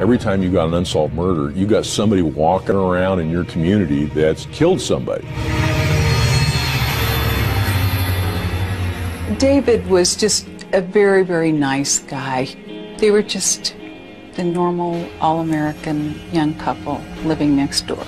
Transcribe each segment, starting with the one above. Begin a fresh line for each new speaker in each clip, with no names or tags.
Every time you got an unsolved murder, you got somebody walking around in your community that's killed somebody.
David was just a very, very nice guy. They were just the normal, all American young couple living next door.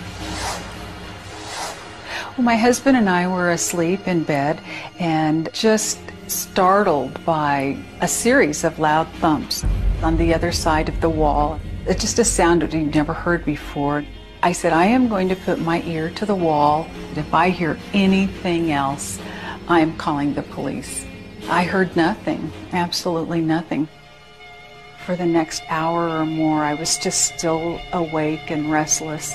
Well, my husband and I were asleep in bed and just startled by a series of loud thumps on the other side of the wall. It's just a sound that we'd never heard before. I said, I am going to put my ear to the wall. If I hear anything else, I am calling the police. I heard nothing, absolutely nothing. For the next hour or more, I was just still awake and restless.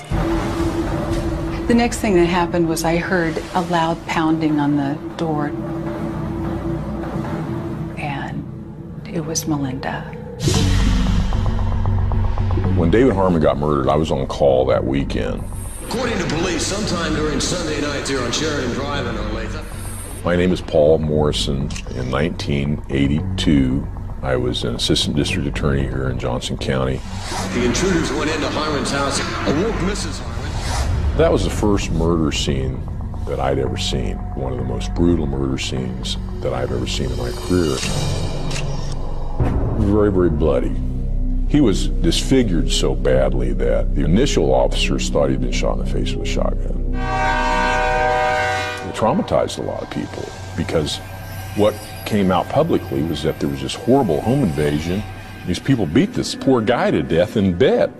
The next thing that happened was I heard a loud pounding on the door. And it was Melinda.
When David Harmon got murdered, I was on call that weekend.
According to police, sometime during Sunday night here on Sheridan Drive in Olathe.
My name is Paul Morrison. In 1982, I was an assistant district attorney here in Johnson County.
The intruders went into Harmon's house, awoke Mrs. Harmon.
That was the first murder scene that I'd ever seen. One of the most brutal murder scenes that I've ever seen in my career. Very, very bloody. He was disfigured so badly that the initial officers thought he'd been shot in the face with a shotgun. It traumatized a lot of people because what came out publicly was that there was this horrible home invasion. These people beat this poor guy to death in bed.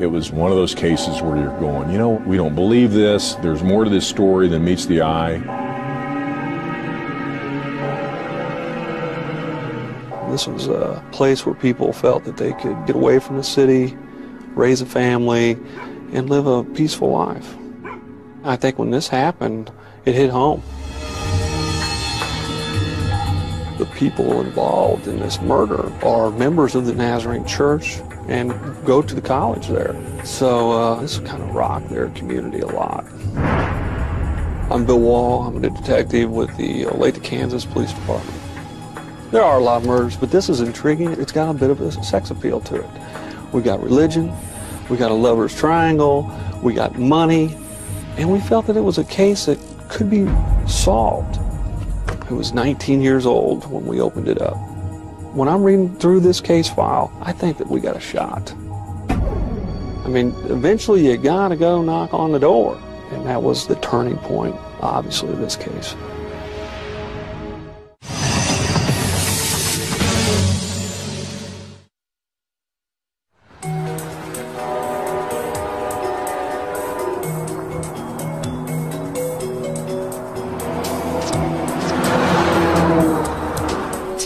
It was one of those cases where you're going, you know, we don't believe this. There's more to this story than meets the eye.
This was a place where people felt that they could get away from the city, raise a family, and live a peaceful life. I think when this happened, it hit home. The people involved in this murder are members of the Nazarene Church and go to the college there. So uh, this kind of rocked their community a lot. I'm Bill Wall. I'm a detective with the Olathe, Kansas Police Department. There are a lot of murders, but this is intriguing. It's got a bit of a sex appeal to it. We got religion, we got a lover's triangle, we got money, and we felt that it was a case that could be solved. It was 19 years old when we opened it up. When I'm reading through this case file, I think that we got a shot. I mean, eventually you gotta go knock on the door. And that was the turning point, obviously, of this case.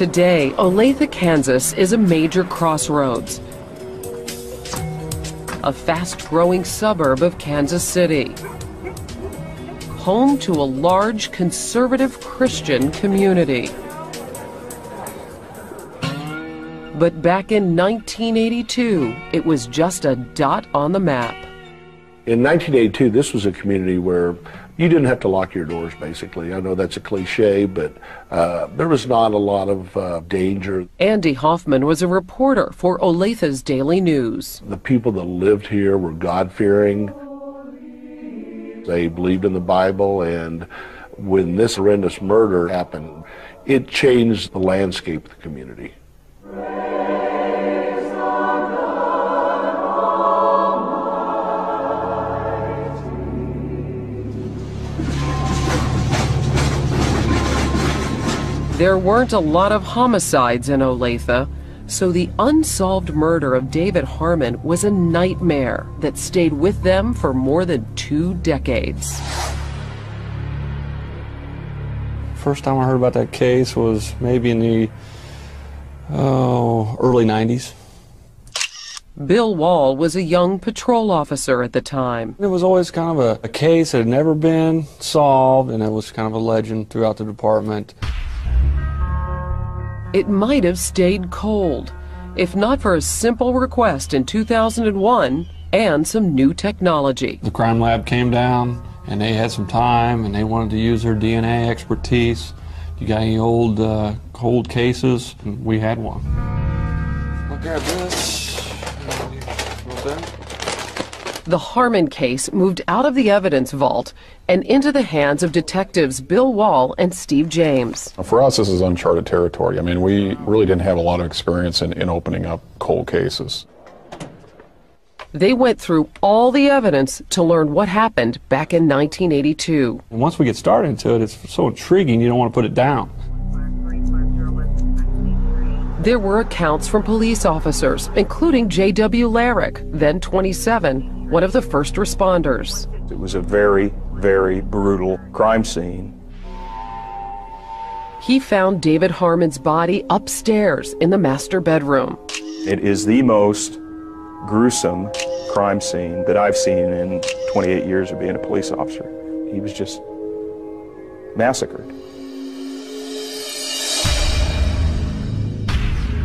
Today, Olathe, Kansas is a major crossroads. A fast growing suburb of Kansas City. Home to a large conservative Christian community. But back in 1982, it was just a dot on the map.
In 1982, this was a community where you didn't have to lock your doors, basically. I know that's a cliche, but uh, there was not a lot of uh, danger.
Andy Hoffman was a reporter for Olathe's Daily News.
The people that lived here were God fearing, they believed in the Bible, and when this horrendous murder happened, it changed the landscape of the community.
There weren't a lot of homicides in Olathe, so the unsolved murder of David Harmon was a nightmare that stayed with them for more than two decades.
First time I heard about that case was maybe in the oh, early 90s.
Bill Wall was a young patrol officer at the time.
It was always kind of a, a case that had never been solved, and it was kind of a legend throughout the department.
It might have stayed cold, if not for a simple request in 2001 and some new technology.
The crime lab came down and they had some time and they wanted to use their DNA expertise. You got any old uh, cold cases? We had one. I'll grab this.
The Harmon case moved out of the evidence vault and into the hands of detectives Bill Wall and Steve James.
For us, this is uncharted territory. I mean, we really didn't have a lot of experience in, in opening up cold cases.
They went through all the evidence to learn what happened back in 1982.
And once we get started into it, it's so intriguing you don't want to put it down.
There were accounts from police officers, including J.W. Larrick, then 27, one of the first responders.
It was a very, very brutal crime scene.
He found David Harmon's body upstairs in the master bedroom.
It is the most gruesome crime scene that I've seen in 28 years of being a police officer. He was just massacred.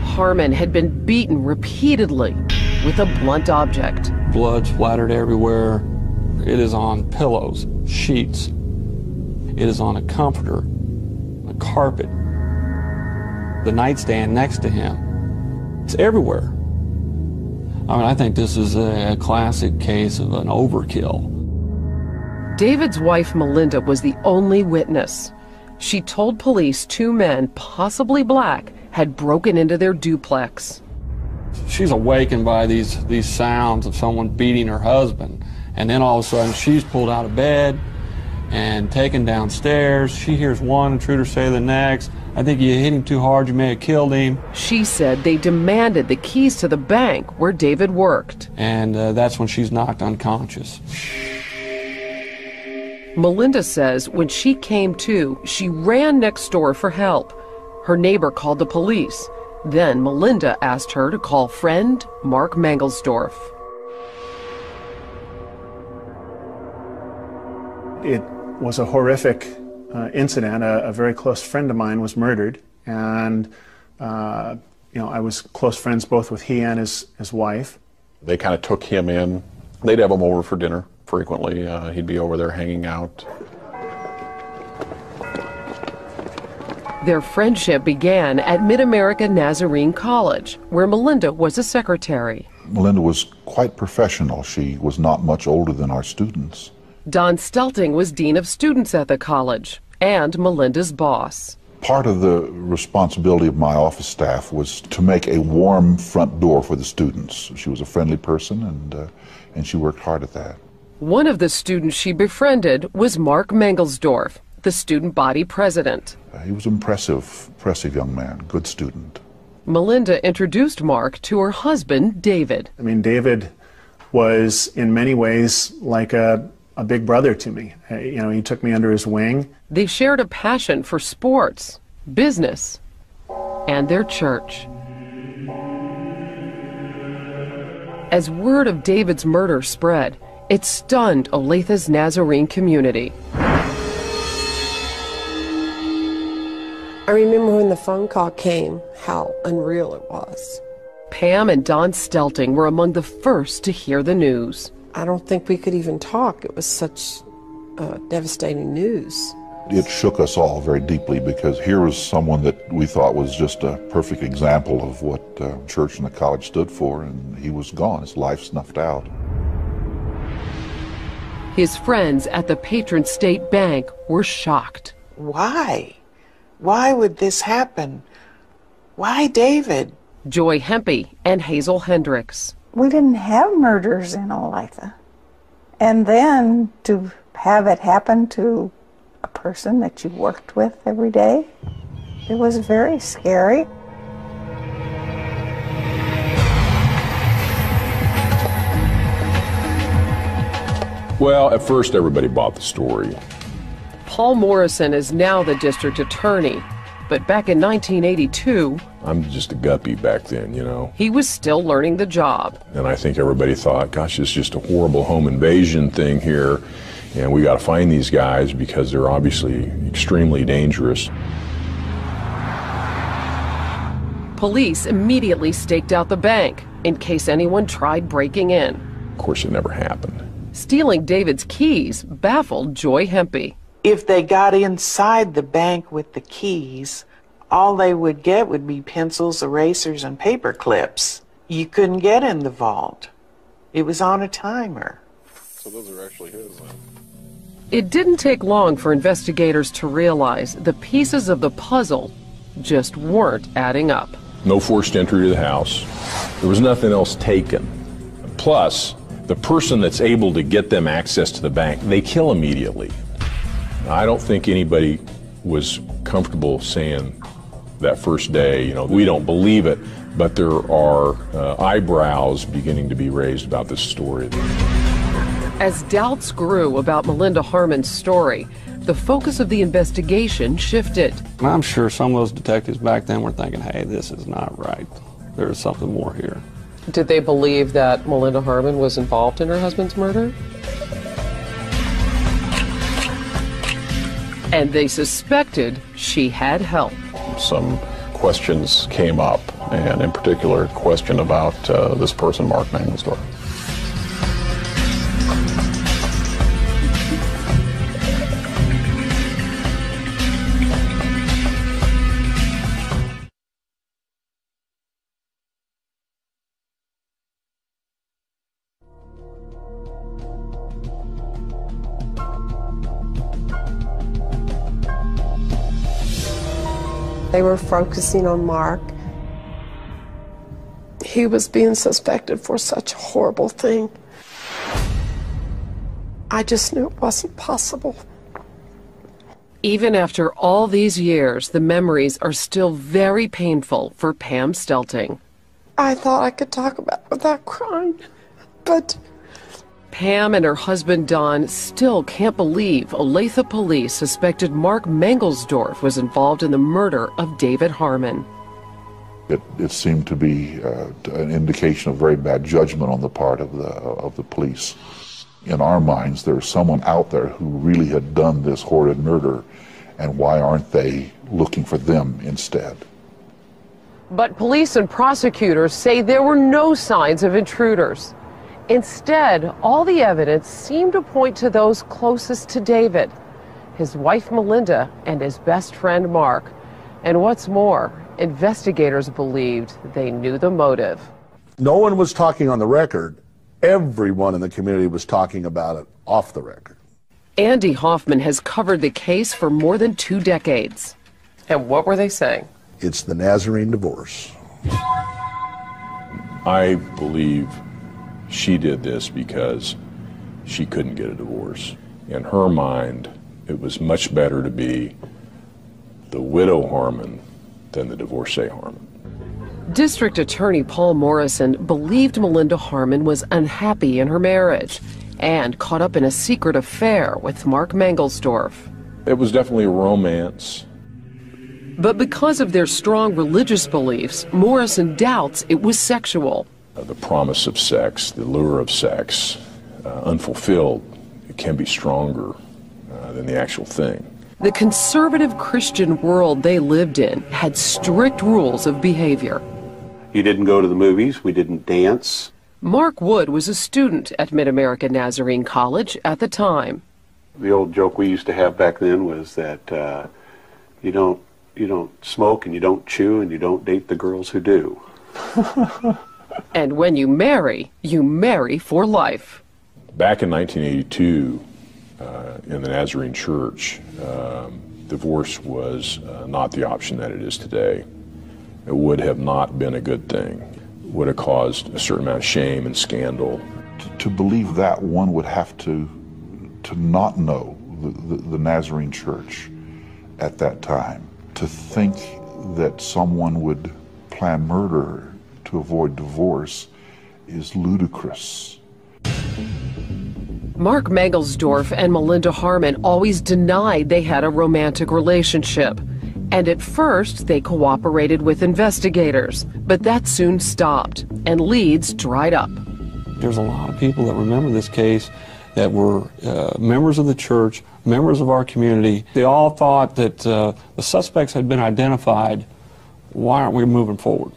Harmon had been beaten repeatedly with a blunt object.
Blood splattered everywhere. It is on pillows, sheets. It is on a comforter, a carpet, the nightstand next to him. It's everywhere. I mean, I think this is a, a classic case of an overkill.
David's wife, Melinda, was the only witness. She told police two men, possibly black, had broken into their duplex.
She's awakened by these, these sounds of someone beating her husband. And then all of a sudden, she's pulled out of bed and taken downstairs. She hears one intruder say the next. I think you hit him too hard, you may have killed him.
She said they demanded the keys to the bank where David worked.
And uh, that's when she's knocked unconscious.
Melinda says when she came to, she ran next door for help. Her neighbor called the police. Then Melinda asked her to call friend Mark Mangelsdorf.
It was a horrific uh, incident. A, a, very close friend of mine was murdered, and uh, you know I was close friends both with he and his his wife.
They kind of took him in. They'd have him over for dinner frequently. Uh, he'd be over there hanging out.
Their friendship began at Mid America Nazarene College, where Melinda was a secretary.
Melinda was quite professional. She was not much older than our students.
Don Stelting was dean of students at the college and Melinda's boss.
Part of the responsibility of my office staff was to make a warm front door for the students. She was a friendly person and, uh, and she worked hard at that.
One of the students she befriended was Mark Mangelsdorf, the student body president.
Uh, he was an impressive, impressive young man, good student.
Melinda introduced Mark to her husband, David.
I mean, David was in many ways like a, a big brother to me. Uh, you know, he took me under his wing.
They shared a passion for sports, business, and their church. As word of David's murder spread, it stunned Olathe's Nazarene community.
I remember when the phone call came, how unreal it was.
Pam and Don Stelting were among the first to hear the news.
I don't think we could even talk. It was such uh, devastating news.
It shook us all very deeply because here was someone that we thought was just a perfect example of what uh, church and the college stood for, and he was gone. His life snuffed out.
His friends at the patron state bank were shocked.
Why? Why would this happen? Why David?
Joy Hempy and Hazel Hendricks.
We didn't have murders in Olathe. And then to have it happen to a person that you worked with every day, it was very scary.
Well, at first everybody bought the story.
Paul Morrison is now the district attorney, but back in 1982,
I'm just a guppy back then, you know.
he was still learning the job.
And I think everybody thought, gosh, it's just a horrible home invasion thing here. And we got to find these guys because they're obviously extremely dangerous.
Police immediately staked out the bank in case anyone tried breaking in.
Of course, it never happened.
Stealing David's keys baffled Joy Hempy.
If they got inside the bank with the keys, all they would get would be pencils, erasers, and paper clips. You couldn't get in the vault. It was on a timer.
So those are actually his then.
It didn't take long for investigators to realize the pieces of the puzzle just weren't adding up.
No forced entry to the house. There was nothing else taken. Plus, the person that's able to get them access to the bank, they kill immediately. I don't think anybody was comfortable saying that first day, you know, we don't believe it, but there are uh, eyebrows beginning to be raised about this story.
As doubts grew about Melinda Harmon's story, the focus of the investigation shifted.
I'm sure some of those detectives back then were thinking, hey, this is not right. There's something more here.
Did they believe that Melinda Harmon was involved in her husband's murder? And they suspected she had help.
Some questions came up, and in particular, a question about uh, this person, Mark Mangelsdorf.
Focusing on Mark. He was being suspected for such a horrible thing. I just knew it wasn't possible.
Even after all these years, the memories are still very painful for Pam Stelting.
I thought I could talk about it without crying, but
Pam and her husband Don still can't believe Olathe police suspected Mark Mangelsdorf was involved in the murder of David Harmon.
It, it seemed to be uh, an indication of very bad judgment on the part of the, of the police. In our minds, there's someone out there who really had done this horrid murder, and why aren't they looking for them instead?
But police and prosecutors say there were no signs of intruders. Instead, all the evidence seemed to point to those closest to David his wife Melinda and his best friend Mark. And what's more, investigators believed they knew the motive.
No one was talking on the record. Everyone in the community was talking about it off the record.
Andy Hoffman has covered the case for more than two decades. And what were they saying?
It's the Nazarene divorce.
I believe she did this because she couldn't get a divorce. In her mind, it was much better to be the widow Harmon than the divorcee Harmon.
District Attorney Paul Morrison believed Melinda Harmon was unhappy in her marriage and caught up in a secret affair with Mark Mangelsdorf.
It was definitely a romance.
But because of their strong religious beliefs, Morrison doubts it was sexual.
Uh, the promise of sex, the lure of sex, uh, unfulfilled, it can be stronger uh, than the actual thing.
The conservative Christian world they lived in had strict rules of behavior.
You didn't go to the movies, we didn't dance.
Mark Wood was a student at Mid America Nazarene College at the time.
The old joke we used to have back then was that uh, you don't you don't smoke and you don't chew and you don't date the girls who do.
and when you marry, you marry for life.
Back in 1982, uh, in the Nazarene Church, um, divorce was uh, not the option that it is today. It would have not been a good thing. It would have caused a certain amount of shame and scandal.
To, to believe that, one would have to to not know the, the, the Nazarene Church at that time. To think that someone would plan murder to avoid divorce is ludicrous.
Mark Mangelsdorf and Melinda Harmon always denied they had a romantic relationship. And at first, they cooperated with investigators. But that soon stopped, and leads dried up.
There's a lot of people that remember this case that were uh, members of the church, members of our community. They all thought that uh, the suspects had been identified. Why aren't we moving forward?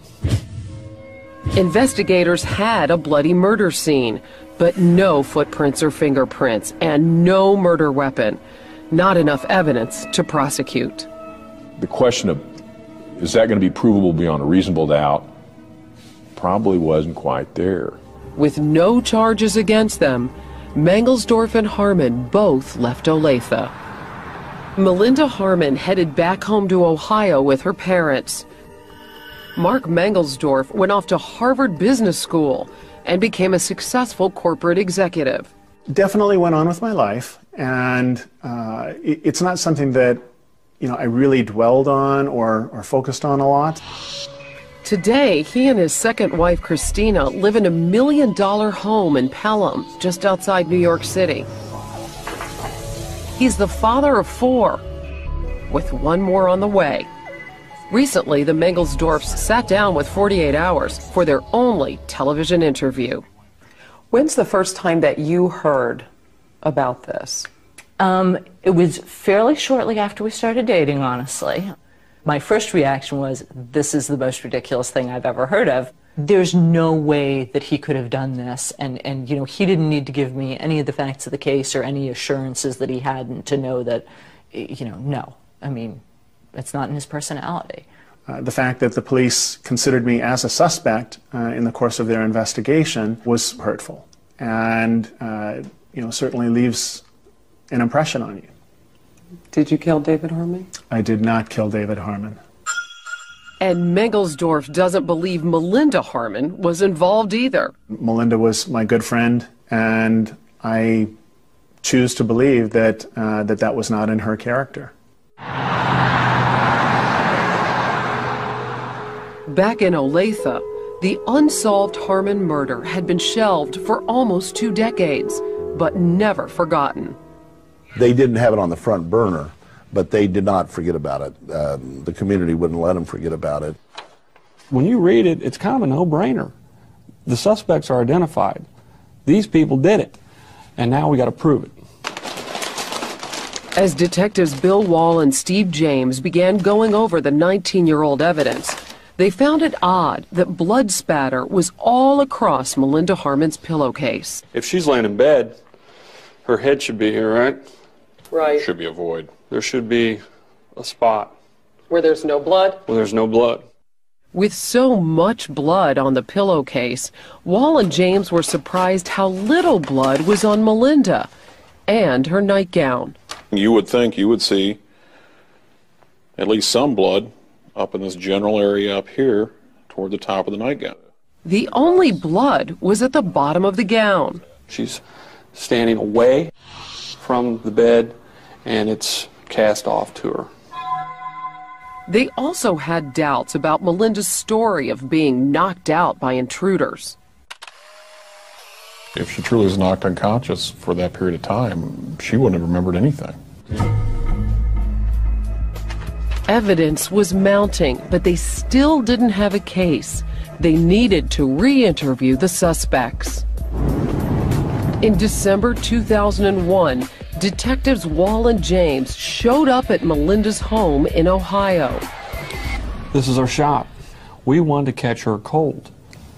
Investigators had a bloody murder scene, but no footprints or fingerprints, and no murder weapon. Not enough evidence to prosecute.
The question of Is that going to be provable beyond a reasonable doubt? Probably wasn't quite there.
With no charges against them, Mangelsdorf and Harmon both left Olathe. Melinda Harmon headed back home to Ohio with her parents. Mark Mangelsdorf went off to Harvard Business School and became a successful corporate executive.
Definitely went on with my life, and uh, it, it's not something that you know I really dwelled on or, or focused on a lot.
Today, he and his second wife, Christina, live in a million dollar home in Pelham, just outside New York City. He's the father of four, with one more on the way. Recently, the Mangelsdorfs sat down with 48 Hours for their only television interview. When's the first time that you heard about this?
Um, it was fairly shortly after we started dating, honestly. My first reaction was, this is the most ridiculous thing I've ever heard of. There's no way that he could have done this. And, and, you know, he didn't need to give me any of the facts of the case or any assurances that he hadn't to know that, you know, no. I mean, it's not in his personality.
Uh, the fact that the police considered me as a suspect uh, in the course of their investigation was hurtful and, uh, you know, certainly leaves an impression on you.
Did you kill David Harmon?
I did not kill David Harmon.
And Mangelsdorf doesn't believe Melinda Harmon was involved either.
Melinda was my good friend, and I choose to believe that uh, that, that was not in her character.
Back in Olathe, the unsolved Harmon murder had been shelved for almost two decades, but never forgotten.
They didn't have it on the front burner, but they did not forget about it. Um, the community wouldn't let them forget about it.
When you read it, it's kind of a no-brainer. The suspects are identified. These people did it, and now we got to prove it.
As detectives Bill Wall and Steve James began going over the 19-year-old evidence, they found it odd that blood spatter was all across Melinda Harmon's pillowcase.
If she's laying in bed, her head should be here, right?
Right.
Should be a void.
There should be a spot
Where there's no blood?
where there's no blood.
With so much blood on the pillowcase, Wall and James were surprised how little blood was on Melinda and her nightgown.
You would think you would see at least some blood up in this general area up here toward the top of the nightgown.
The only blood was at the bottom of the gown.
She's standing away from the bed, and it's cast off to her.
They also had doubts about Melinda's story of being knocked out by intruders.
If she truly was knocked unconscious for that period of time, she wouldn't have remembered anything.
Evidence was mounting, but they still didn't have a case. They needed to re interview the suspects. In December 2001, detectives Wall and James showed up at Melinda's home in Ohio.
This is our shot. We wanted to catch her cold.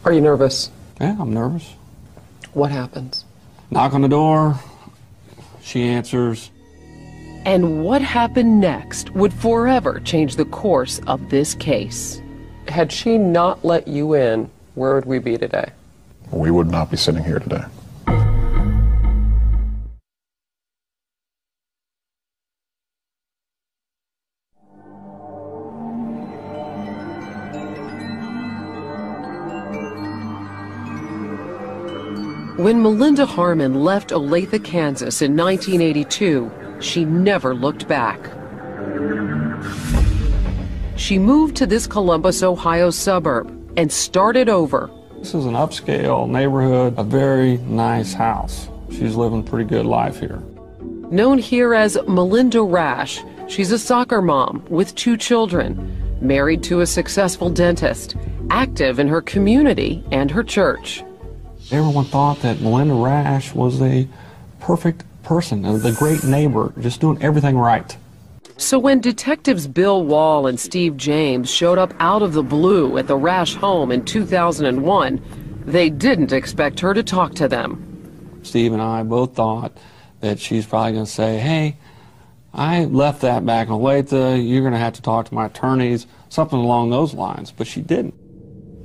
Are you nervous?
Yeah, I'm nervous.
What happens?
Knock on the door. She answers.
And what happened next would forever change the course of this case. Had she not let you in, where would we be today?
We would not be sitting here today.
When Melinda Harmon left Olathe, Kansas in 1982, she never looked back. She moved to this Columbus, Ohio suburb and started over.
This is an upscale neighborhood, a very nice house. She's living a pretty good life here.
Known here as Melinda Raisch, she's a soccer mom with two children, married to a successful dentist, active in her community and her church.
Everyone thought that Melinda Raisch was a perfect person, the great neighbor, just doing everything right.
So when detectives Bill Wall and Steve James showed up out of the blue at the Raisch home in 2001, they didn't expect her to talk to them.
Steve and I both thought that she's probably going to say, hey, I left that back in Olathe. You're going to have to talk to my attorneys something along those lines, but she didn't.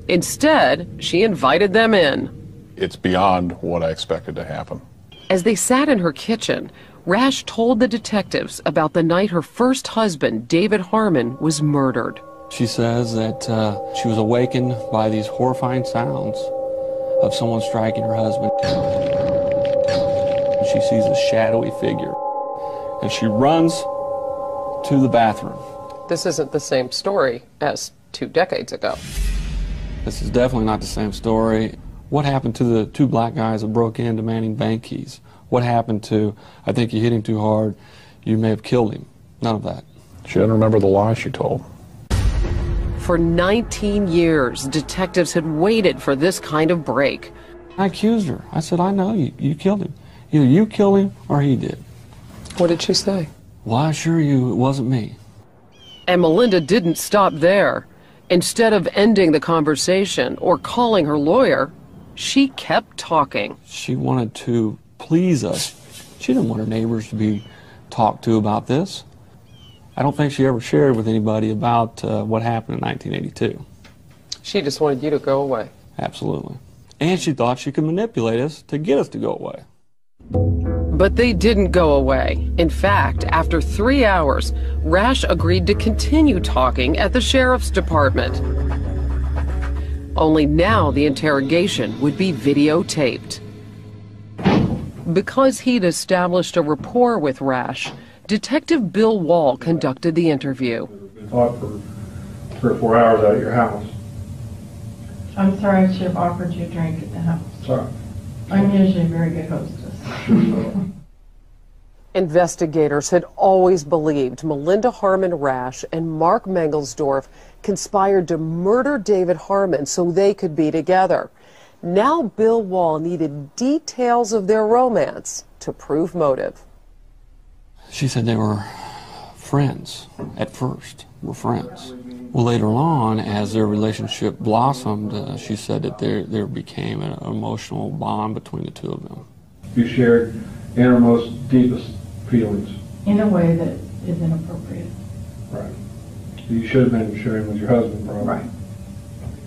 Instead, she invited them in.
It's beyond what I expected to happen.
As they sat in her kitchen, Raisch told the detectives about the night her first husband, David Harmon, was murdered.
She says that uh, she was awakened by these horrifying sounds of someone striking her husband. She sees a shadowy figure, and she runs to the bathroom.
This isn't the same story as two decades ago.
This is definitely not the same story. What happened to the two black guys that broke in demanding bank keys? What happened to, I think you hit him too hard, you may have killed him? None of that.
She didn't remember the lie she told.
For 19 years, detectives had waited for this kind of break.
I accused her. I said, I know you, you killed him. Either you killed him or he did.
What did she say?
Well, I assure you, it wasn't me.
And Melinda didn't stop there. Instead of ending the conversation or calling her lawyer, she kept talking.
She wanted to please us. She didn't want her neighbors to be talked to about this. I don't think she ever shared with anybody about uh, what happened in 1982.
She just wanted you to go away.
Absolutely. And she thought she could manipulate us to get us to go away.
But they didn't go away. In fact, after three hours, Raisch agreed to continue talking at the sheriff's department. Only now the interrogation would be videotaped. Because he'd established a rapport with Raisch, Detective Bill Wall conducted the interview.
Been talked for three or four hours out at your house.
I'm sorry I should have offered you a drink at the house.
Sorry.
I'm usually a very good hostess.
Investigators had always believed Melinda Harmon Raisch and Mark Mangelsdorf conspired to murder David Harmon so they could be together. Now Bill Wall needed details of their romance to prove motive.
She said they were friends at first, were friends. Well, later on, as their relationship blossomed, uh, she said that there, there became an emotional bond between the two of them.
You shared innermost, deepest feelings.
In a way that is inappropriate.
Right. You should have been sharing with your husband, probably.
Right.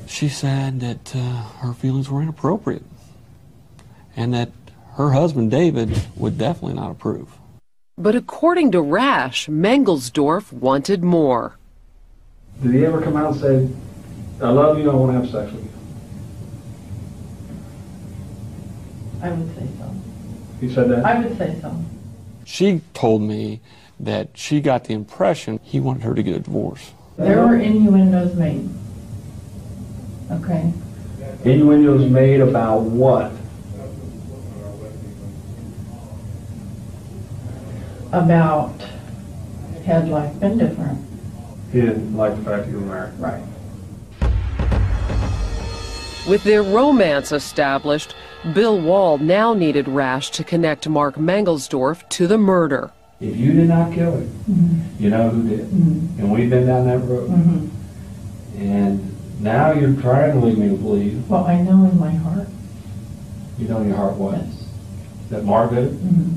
She said that uh, her feelings were inappropriate and that her husband, David, would definitely not approve.
But according to Raisch, Mangelsdorf wanted more.
Did he ever come out and say, I love you, I want to have sex with you?
I would say so.
He said that?
I would say so.
She told me that she got the impression he wanted her to get a divorce.
There were innuendos made. Okay.
Innuendos made about what?
About had life been different.
He didn't like the fact you were married.
Right.
With their romance established, Bill Wall now needed Raisch to connect Mark Mangelsdorf to the murder.
If you did not kill him,
Mm-hmm.
you know who did. And we've been down that road. And now you're trying to lead me to believe,
Well, I know in my heart.
you know in your heart what? That Mark did it?
Mhm.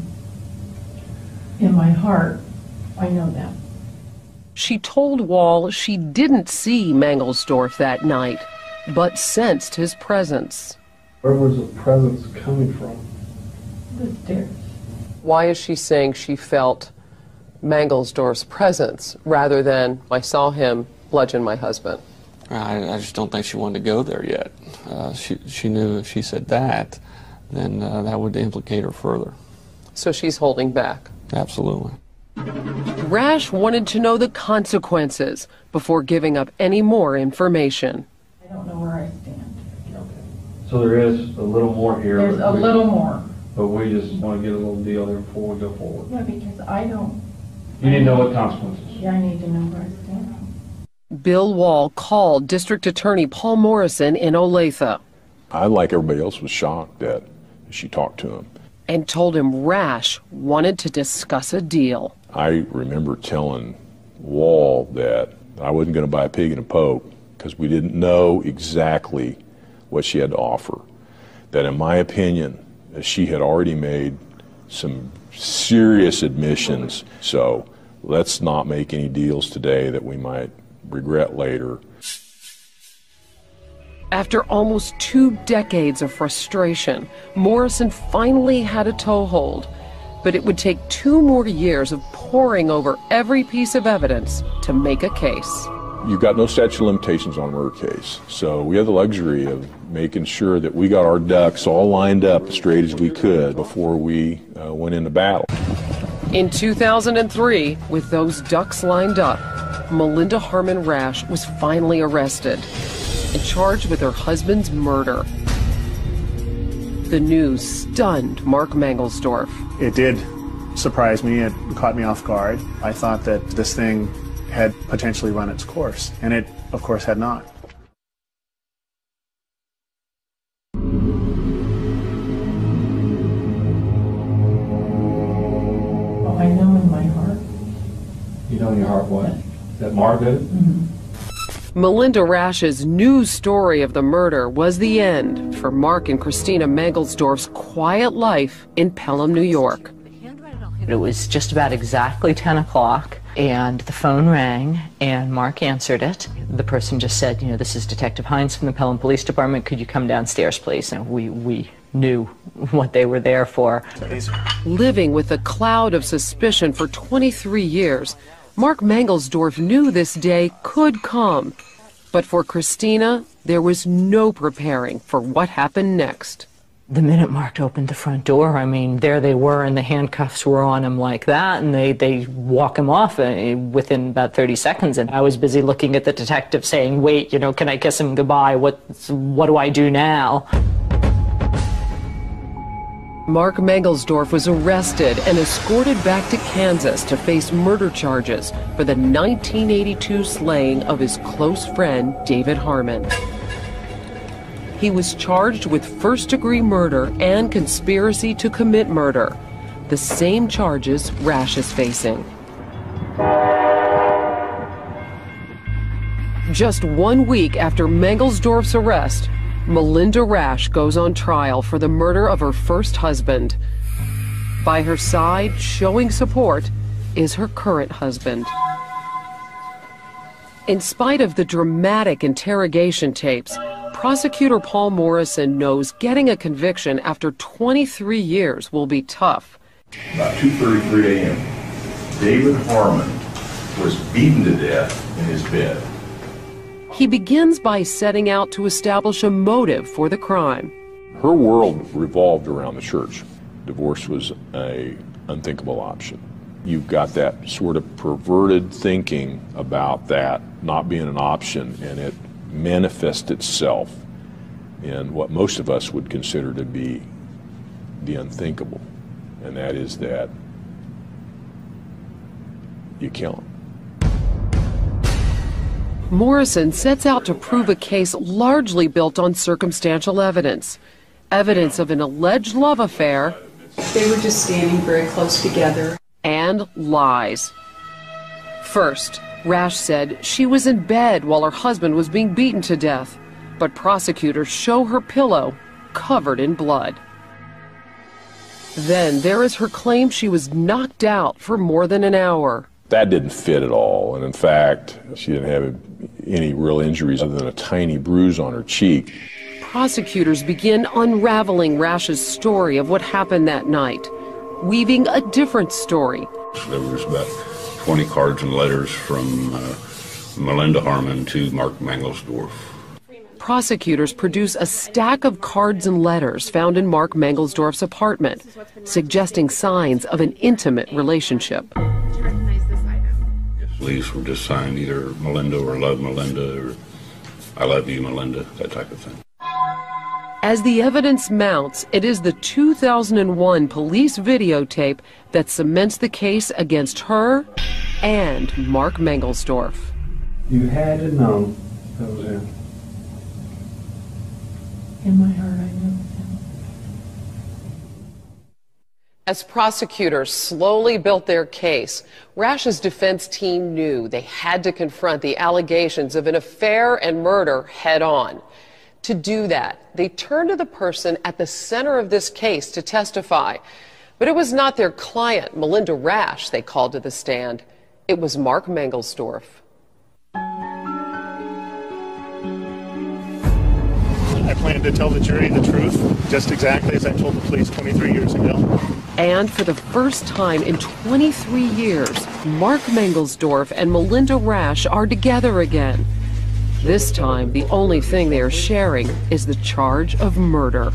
In my heart, I know that.
She told Wall she didn't see Mangelsdorf that night, but sensed his presence.
Where was the presence coming from?
The stairs.
Why is she saying she felt Mangelsdorf's presence rather than I saw him bludgeon my husband?
I, I just don't think she wanted to go there yet. Uh, she, she knew if she said that, then uh, that would implicate her further.
So she's holding back.
Absolutely.
Raisch wanted to know the consequences before giving up any more information.
I don't know where I stand.
So there is a little more here.
There's a
we-
little more.
But we just want to get a little deal there before we go forward.
Yeah, because I don't.
You need to know what consequences.
Yeah, I need to know where I stand.
Bill Wall called District Attorney Paul Morrison in Olathe
I, like everybody else, was shocked that she talked to him.
and told him Raisch wanted to discuss a deal.
I remember telling Wall that I wasn't going to buy a pig in a poke because we didn't know exactly what she had to offer. That, in my opinion, she had already made some serious admissions. So let's not make any deals today that we might regret later.
After almost two decades of frustration, Morrison finally had a toehold. But it would take two more years of poring over every piece of evidence to make a case.
You've got no statute of limitations on a murder case, so we had the luxury of making sure that we got our ducks all lined up as straight as we could before we uh, went into battle.
In 2003, with those ducks lined up, Melinda Harmon Raisch was finally arrested and charged with her husband's murder. The news stunned Mark Mangelsdorf.
It did surprise me. It caught me off guard. I thought that this thing had potentially run its course, and it, of course, had not.
Oh, I know in my heart.
You know in your heart what? That Margot? Mm-hmm.
Melinda Raisch's news story of the murder was the end for Mark and Christina Mangelsdorf's quiet life in Pelham, New York.
It was just about exactly 10 o'clock, and the phone rang, and Mark answered it. The person just said, You know, this is Detective Hines from the Pelham Police Department. Could you come downstairs, please? And we, we knew what they were there for.
Living with a cloud of suspicion for 23 years, Mark Mangelsdorf knew this day could come. But for Christina, there was no preparing for what happened next.
The minute Mark opened the front door, I mean, there they were, and the handcuffs were on him like that, and they, they walk him off uh, within about 30 seconds. And I was busy looking at the detective saying, wait, you know, can I kiss him goodbye? What, what do I do now?
Mark Mangelsdorf was arrested and escorted back to Kansas to face murder charges for the 1982 slaying of his close friend David Harmon. He was charged with first degree murder and conspiracy to commit murder, the same charges Raisch is facing. Just one week after Mangelsdorf's arrest, Melinda Raisch goes on trial for the murder of her first husband. By her side, showing support, is her current husband. In spite of the dramatic interrogation tapes, prosecutor Paul Morrison knows getting a conviction after 23 years will be tough.
About 2.33 a.m., David Harmon was beaten to death in his bed.
He begins by setting out to establish a motive for the crime.
Her world revolved around the church. Divorce was a unthinkable option. You've got that sort of perverted thinking about that not being an option, and it manifests itself in what most of us would consider to be the unthinkable, and that is that you kill him.
Morrison sets out to prove a case largely built on circumstantial evidence. Evidence of an alleged love affair.
They were just standing very close together.
And lies. First, Raisch said she was in bed while her husband was being beaten to death, but prosecutors show her pillow covered in blood. Then there is her claim she was knocked out for more than an hour.
That didn't fit at all, and in fact, she didn't have any real injuries other than a tiny bruise on her cheek.
Prosecutors begin unraveling Raisch's story of what happened that night, weaving a different story.
There was about 20 cards and letters from uh, Melinda Harmon to Mark Mangelsdorf.
Prosecutors produce a stack of cards and letters found in Mark Mangelsdorf's apartment, suggesting signs of an intimate relationship.
These were just signed either Melinda or Love Melinda or I love you, Melinda, that type of thing.
As the evidence mounts, it is the 2001 police videotape that cements the case against her and Mark Mangelsdorf.
You had to know that was him.
In my heart, I knew.
As prosecutors slowly built their case, Raisch's defense team knew they had to confront the allegations of an affair and murder head on to do that. They turned to the person at the center of this case to testify. But it was not their client, Melinda Raisch, they called to the stand. It was Mark Mangelsdorf.
I plan to tell the jury the truth, just exactly as I told the police 23 years ago.
And for the first time in 23 years, Mark Mangelsdorf and Melinda Raisch are together again. This time, the only thing they are sharing is the charge of murder.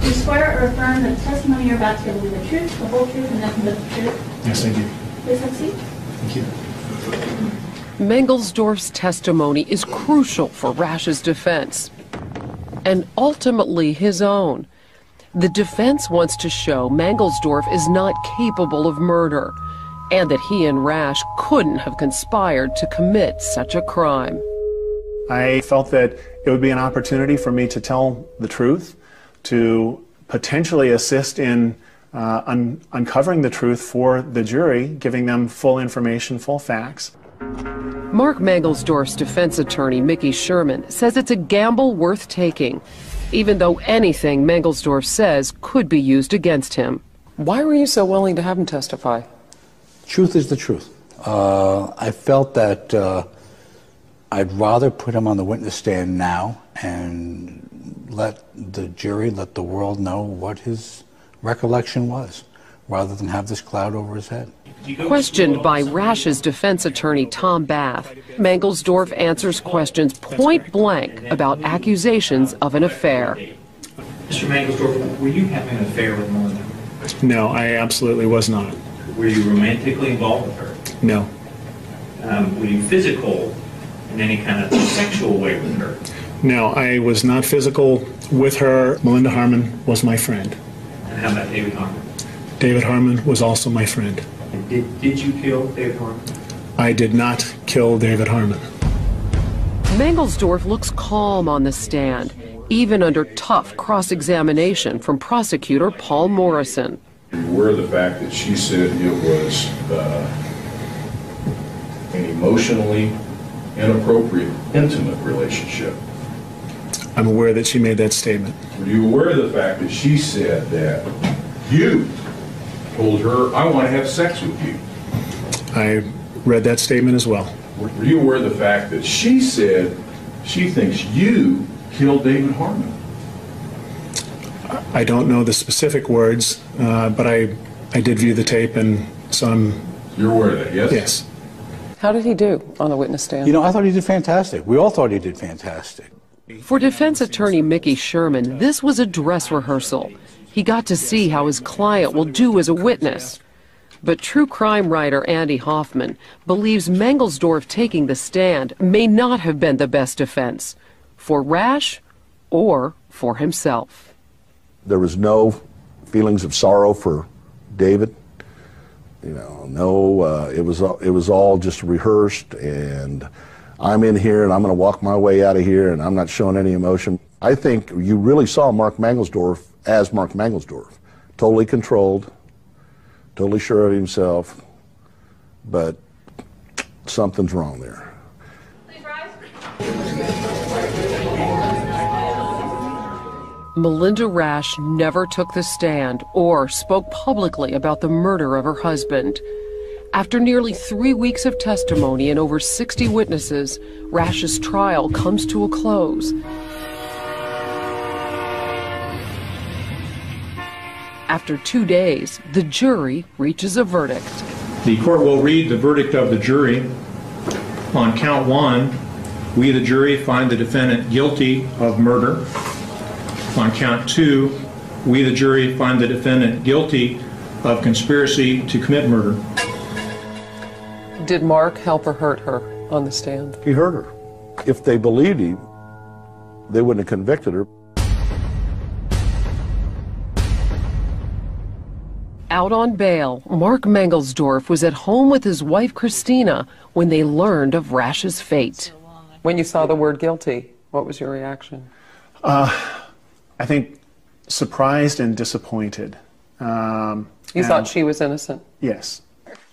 Do you swear or affirm that the testimony you're about to give will be the truth, the whole truth, and nothing but the truth?
Yes, I do.
Please have a seat.
Thank you.
Mangelsdorf's testimony is crucial for Raisch's defense, and ultimately his own. The defense wants to show Mangelsdorf is not capable of murder, and that he and Raisch couldn't have conspired to commit such a crime.
I felt that it would be an opportunity for me to tell the truth, to potentially assist in uh, un- uncovering the truth for the jury, giving them full information, full facts.
Mark Mangelsdorf's defense attorney, Mickey Sherman, says it's a gamble worth taking, even though anything Mangelsdorf says could be used against him.
Why were you so willing to have him testify?
Truth is the truth. Uh, I felt that uh, I'd rather put him on the witness stand now and let the jury, let the world know what his recollection was, rather than have this cloud over his head.
Questioned by Raisch's defense attorney Tom Bath, Mangelsdorf answers questions point blank about accusations of an affair.
Mr. Mangelsdorf, were you having an affair with Melinda?
No, I absolutely was not.
Were you romantically involved with her?
No.
Um, were you physical in any kind of sexual way with her?
No, I was not physical with her. Melinda Harmon was my friend.
And how about David Harmon?
David Harmon was also my friend.
And did, did you kill David Harmon?
I did not kill David Harmon.
Mangelsdorf looks calm on the stand, even under tough cross examination from prosecutor Paul Morrison.
You're the fact that she said it was uh, an emotionally inappropriate, intimate relationship.
I'm aware that she made that statement.
Were you aware of the fact that she said that you told her, I want to have sex with you?
I read that statement as well.
Were you aware of the fact that she said she thinks you killed David Harmon?
I don't know the specific words, uh, but I, I did view the tape, and so I'm.
You're aware of that, yes?
Yes.
How did he do on the witness stand?
You know, I thought he did fantastic. We all thought he did fantastic.
For defense attorney Mickey Sherman, this was a dress rehearsal. He got to see how his client will do as a witness. But true crime writer Andy Hoffman believes Mangelsdorf taking the stand may not have been the best defense for Raisch or for himself.
There was no feelings of sorrow for David. You know, no, uh, it was it was all just rehearsed, and I'm in here and I'm going to walk my way out of here, and I'm not showing any emotion. I think you really saw Mark Mangelsdorf as Mark Mangelsdorf, totally controlled, totally sure of himself, but something's wrong there.
Melinda Raisch never took the stand or spoke publicly about the murder of her husband. After nearly three weeks of testimony and over 60 witnesses, Raisch's trial comes to a close. After two days, the jury reaches a verdict.
The court will read the verdict of the jury. On count one, we, the jury, find the defendant guilty of murder. On count two, we, the jury, find the defendant guilty of conspiracy to commit murder.
Did Mark help or hurt her on the stand?
He hurt her. If they believed him, they wouldn't have convicted her.
Out on bail, Mark Mangelsdorf was at home with his wife Christina when they learned of Raisch's fate.
When you saw the word guilty, what was your reaction?
Uh, I think surprised and disappointed. Um,
You
and-
thought she was innocent?
Yes.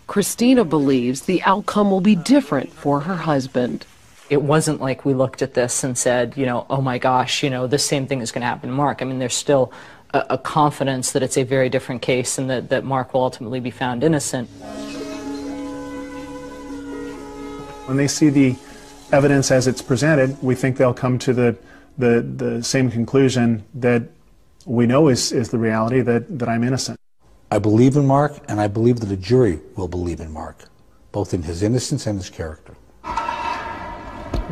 Christina believes the outcome will be different for her husband.
It wasn't like we looked at this and said, you know, oh my gosh, you know, the same thing is going to happen to Mark. I mean, there's still a, a confidence that it's a very different case and that, that Mark will ultimately be found innocent.
When they see the evidence as it's presented, we think they'll come to the the, the same conclusion that we know is, is the reality that, that I'm innocent.
I believe in Mark, and I believe that a jury will believe in Mark, both in his innocence and his character.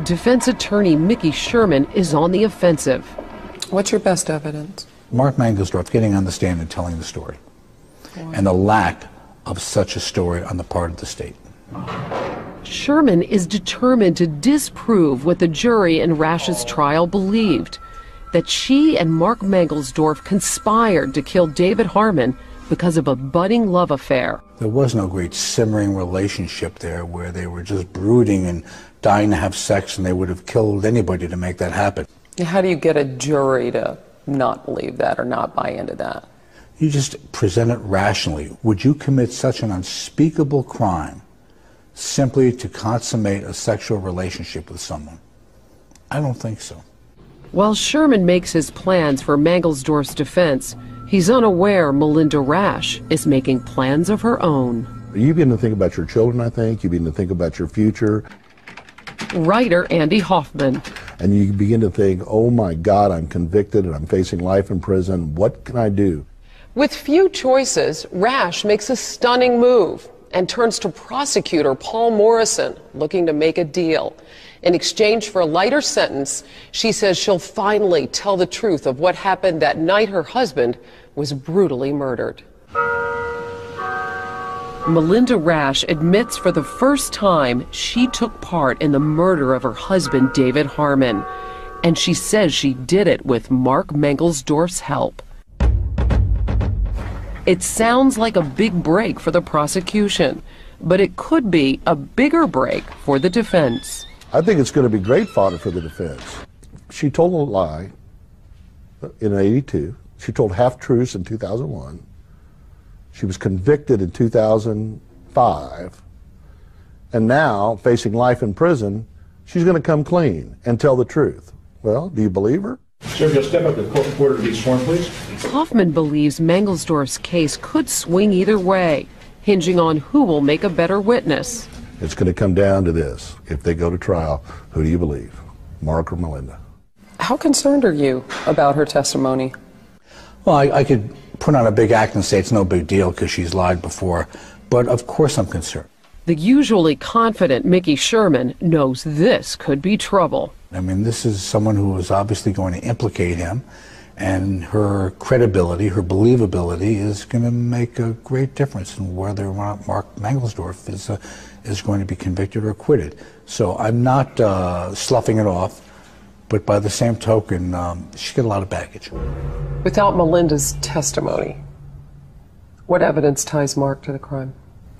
Defense attorney Mickey Sherman is on the offensive.
What's your best evidence?
Mark Mangelsdorf getting on the stand and telling the story, and the lack of such a story on the part of the state.
Sherman is determined to disprove what the jury in Raisch's trial believed that she and Mark Mangelsdorf conspired to kill David Harmon because of a budding love affair.
There was no great simmering relationship there where they were just brooding and dying to have sex, and they would have killed anybody to make that happen.
How do you get a jury to not believe that or not buy into that?
You just present it rationally. Would you commit such an unspeakable crime simply to consummate a sexual relationship with someone? I don't think so.
While Sherman makes his plans for Mangelsdorf's defense, he's unaware Melinda Raisch is making plans of her own.
You begin to think about your children, I think. You begin to think about your future.
Writer Andy Hoffman.
And you begin to think, oh my God, I'm convicted and I'm facing life in prison. What can I do?
With few choices, Raisch makes a stunning move and turns to prosecutor Paul Morrison, looking to make a deal. In exchange for a lighter sentence, she says she'll finally tell the truth of what happened that night her husband was brutally murdered.
Melinda Raisch admits for the first time she took part in the murder of her husband, David Harmon. And she says she did it with Mark Mangelsdorf's help. It sounds like a big break for the prosecution, but it could be a bigger break for the defense.
I think it's going to be great fodder for the defense. She told a lie in 82. She told half truths in 2001. She was convicted in 2005. And now, facing life in prison, she's going to come clean and tell the truth. Well, do you believe her?
Sir, you'll step up to the court reporter to be sworn, please.
Hoffman believes Mangelsdorf's case could swing either way, hinging on who will make a better witness.
It's going to come down to this. If they go to trial, who do you believe, Mark or Melinda?
How concerned are you about her testimony?
Well, I, I could put on a big act and say it's no big deal because she's lied before, but of course I'm concerned.
The usually confident Mickey Sherman knows this could be trouble.
I mean, this is someone who is obviously going to implicate him, and her credibility, her believability is going to make a great difference in whether or not Mark Mangelsdorf is, uh, is going to be convicted or acquitted. So I'm not uh, sloughing it off, but by the same token, um, she's got a lot of baggage.
Without Melinda's testimony, what evidence ties Mark to the crime?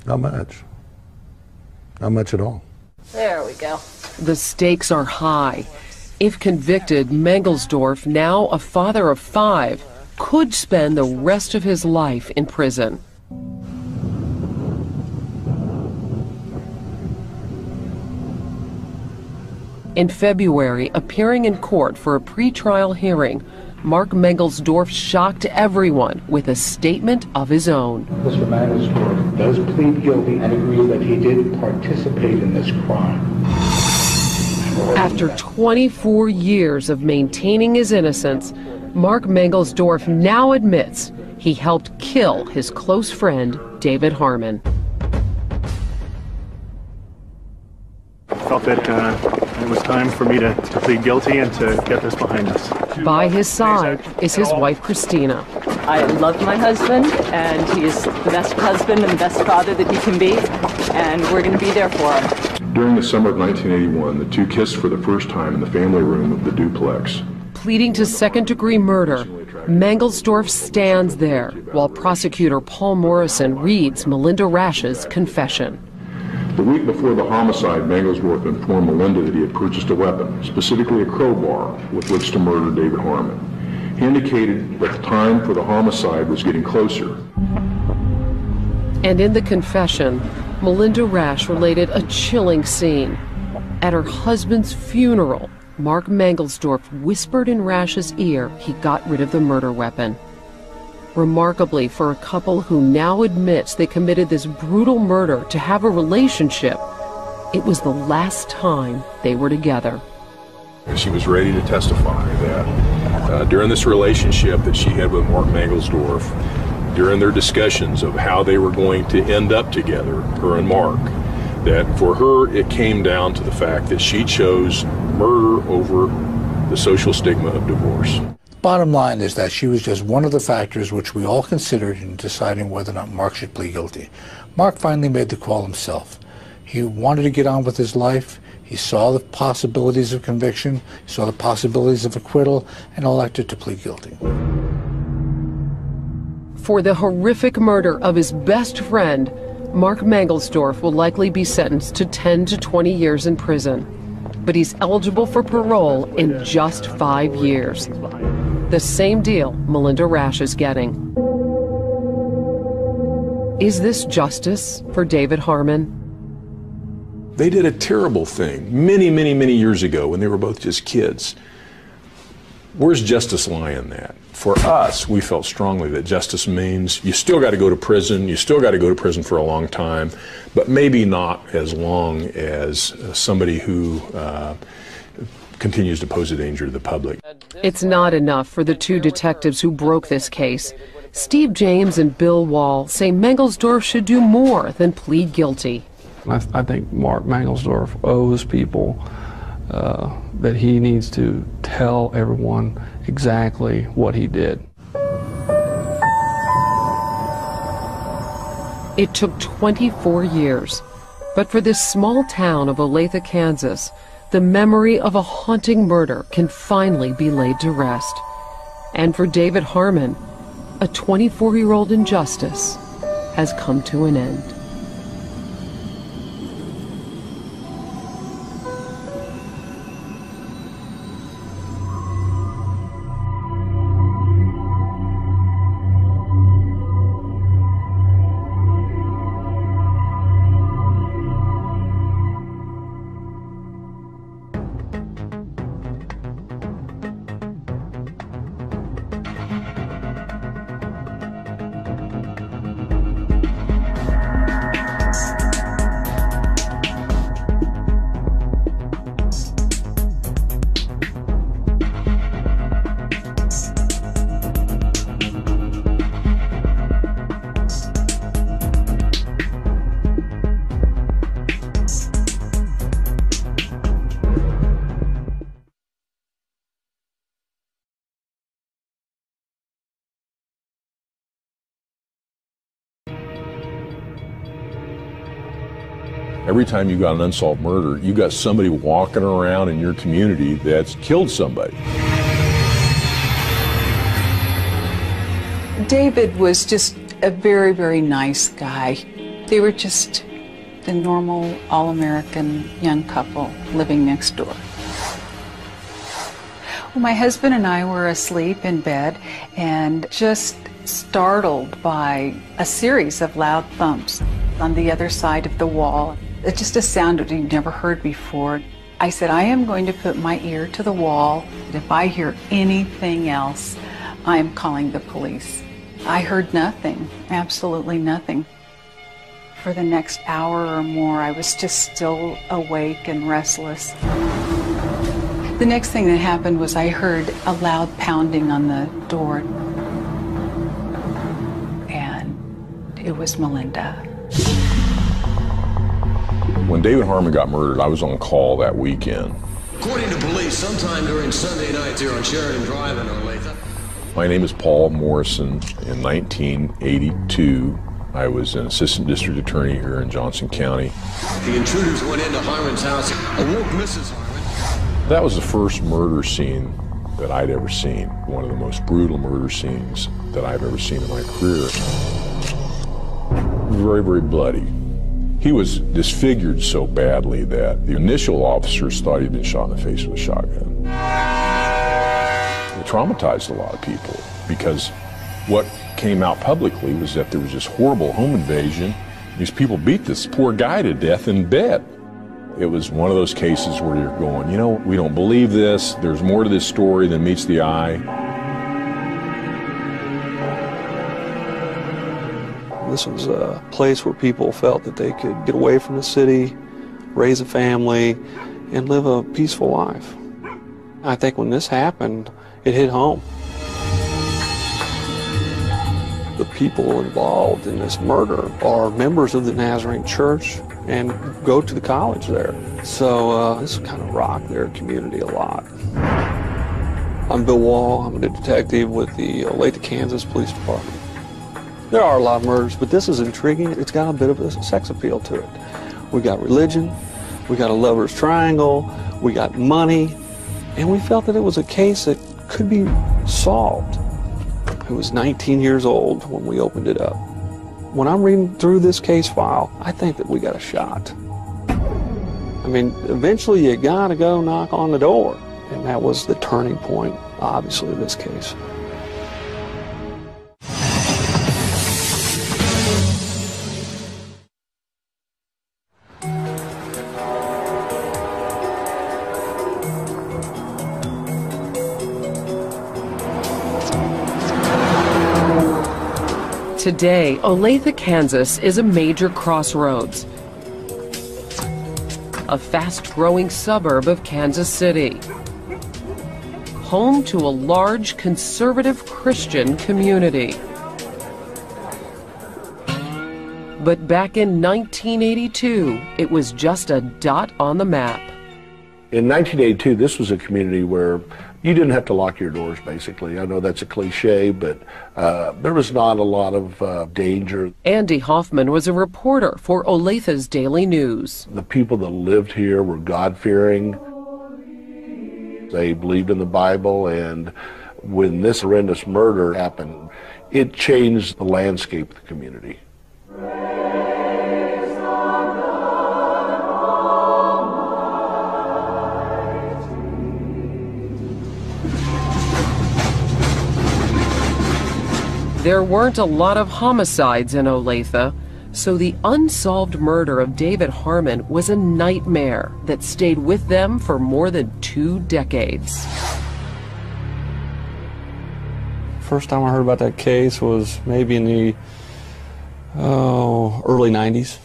Not much. Not much at all.
There we go.
The stakes are high. If convicted, Mangelsdorf, now a father of five, could spend the rest of his life in prison. In February, appearing in court for a pretrial hearing, Mark Mangelsdorf shocked everyone with a statement of his own.
Mr. Mangelsdorf does plead guilty and agrees that he did participate in this crime.
After 24 years of maintaining his innocence, Mark Mangelsdorf now admits he helped kill his close friend, David Harmon.
I Felt that uh, it was time for me to, to plead guilty and to get this behind us.
By his side is his wife, Christina.
I love my husband, and he is the best husband and the best father that he can be, and we're going to be there for him.
During the summer of 1981, the two kissed for the first time in the family room of the duplex.
Pleading to second degree murder, Mangelsdorf stands there while prosecutor Paul Morrison reads Melinda Raisch's confession.
The week before the homicide, Mangelsdorf informed Melinda that he had purchased a weapon, specifically a crowbar, with which to murder David Harmon. He indicated that the time for the homicide was getting closer.
And in the confession, Melinda Raisch related a chilling scene. At her husband's funeral, Mark Mangelsdorf whispered in Raisch's ear he got rid of the murder weapon. Remarkably, for a couple who now admits they committed this brutal murder to have a relationship, it was the last time they were together.
She was ready to testify that uh, during this relationship that she had with Mark Mangelsdorf, during their discussions of how they were going to end up together, her and Mark, that for her it came down to the fact that she chose murder over the social stigma of divorce.
Bottom line is that she was just one of the factors which we all considered in deciding whether or not Mark should plead guilty. Mark finally made the call himself. He wanted to get on with his life. He saw the possibilities of conviction, he saw the possibilities of acquittal, and elected to plead guilty.
For the horrific murder of his best friend, Mark Mangelsdorf will likely be sentenced to 10 to 20 years in prison. But he's eligible for parole in just five years. The same deal Melinda Raisch is getting. Is this justice for David Harmon?
They did a terrible thing many, many, many years ago when they were both just kids. Where's justice lie in that? For us, we felt strongly that justice means you still got to go to prison, you still got to go to prison for a long time, but maybe not as long as uh, somebody who uh, continues to pose a danger to the public.
It's not enough for the two detectives who broke this case. Steve James and Bill Wall say Mangelsdorf should do more than plead guilty.
I, th- I think Mark Mangelsdorf owes people uh, that he needs to tell everyone exactly what he did.
It took 24 years, but for this small town of Olathe, Kansas, the memory of a haunting murder can finally be laid to rest. And for David Harmon, a 24 year old injustice has come to an end.
Every time you got an unsolved murder, you got somebody walking around in your community that's killed somebody.
David was just a very, very nice guy. They were just the normal, all American young couple living next door. Well, my husband and I were asleep in bed and just startled by a series of loud thumps on the other side of the wall. It's just a sound that we'd never heard before. I said, I am going to put my ear to the wall. If I hear anything else, I am calling the police. I heard nothing, absolutely nothing. For the next hour or more, I was just still awake and restless. The next thing that happened was I heard a loud pounding on the door. And it was Melinda.
When David Harmon got murdered, I was on call that weekend.
According to police, sometime during Sunday night here on Sheridan Drive in Olathe.
My name is Paul Morrison. In 1982, I was an assistant district attorney here in Johnson County.
The intruders went into Harmon's house, and awoke Mrs. Harmon.
That was the first murder scene that I'd ever seen, one of the most brutal murder scenes that I've ever seen in my career. Very, very bloody. He was disfigured so badly that the initial officers thought he'd been shot in the face with a shotgun. It traumatized a lot of people because what came out publicly was that there was this horrible home invasion. These people beat this poor guy to death in bed. It was one of those cases where you're going, you know, we don't believe this. There's more to this story than meets the eye.
This was a place where people felt that they could get away from the city, raise a family, and live a peaceful life. I think when this happened, it hit home. The people involved in this murder are members of the Nazarene Church and go to the college there. So uh, this kind of rocked their community a lot. I'm Bill Wall. I'm a detective with the Olathe, Kansas Police Department. There are a lot of murders, but this is intriguing. It's got a bit of a sex appeal to it. We got religion, we got a lover's triangle, we got money, and we felt that it was a case that could be solved. I was 19 years old when we opened it up. When I'm reading through this case file, I think that we got a shot. I mean, eventually you gotta go knock on the door. And that was the turning point, obviously, of this case.
Today, Olathe, Kansas is a major crossroads. A fast growing suburb of Kansas City. Home to a large conservative Christian community. But back in 1982, it was just a dot on the map.
In 1982, this was a community where you didn't have to lock your doors, basically. I know that's a cliche, but uh, there was not a lot of uh, danger.
Andy Hoffman was a reporter for Olathe's Daily News.
The people that lived here were God fearing. They believed in the Bible, and when this horrendous murder happened, it changed the landscape of the community.
There weren't a lot of homicides in Olathe, so the unsolved murder of David Harmon was a nightmare that stayed with them for more than two decades.
First time I heard about that case was maybe in the oh, early 90s.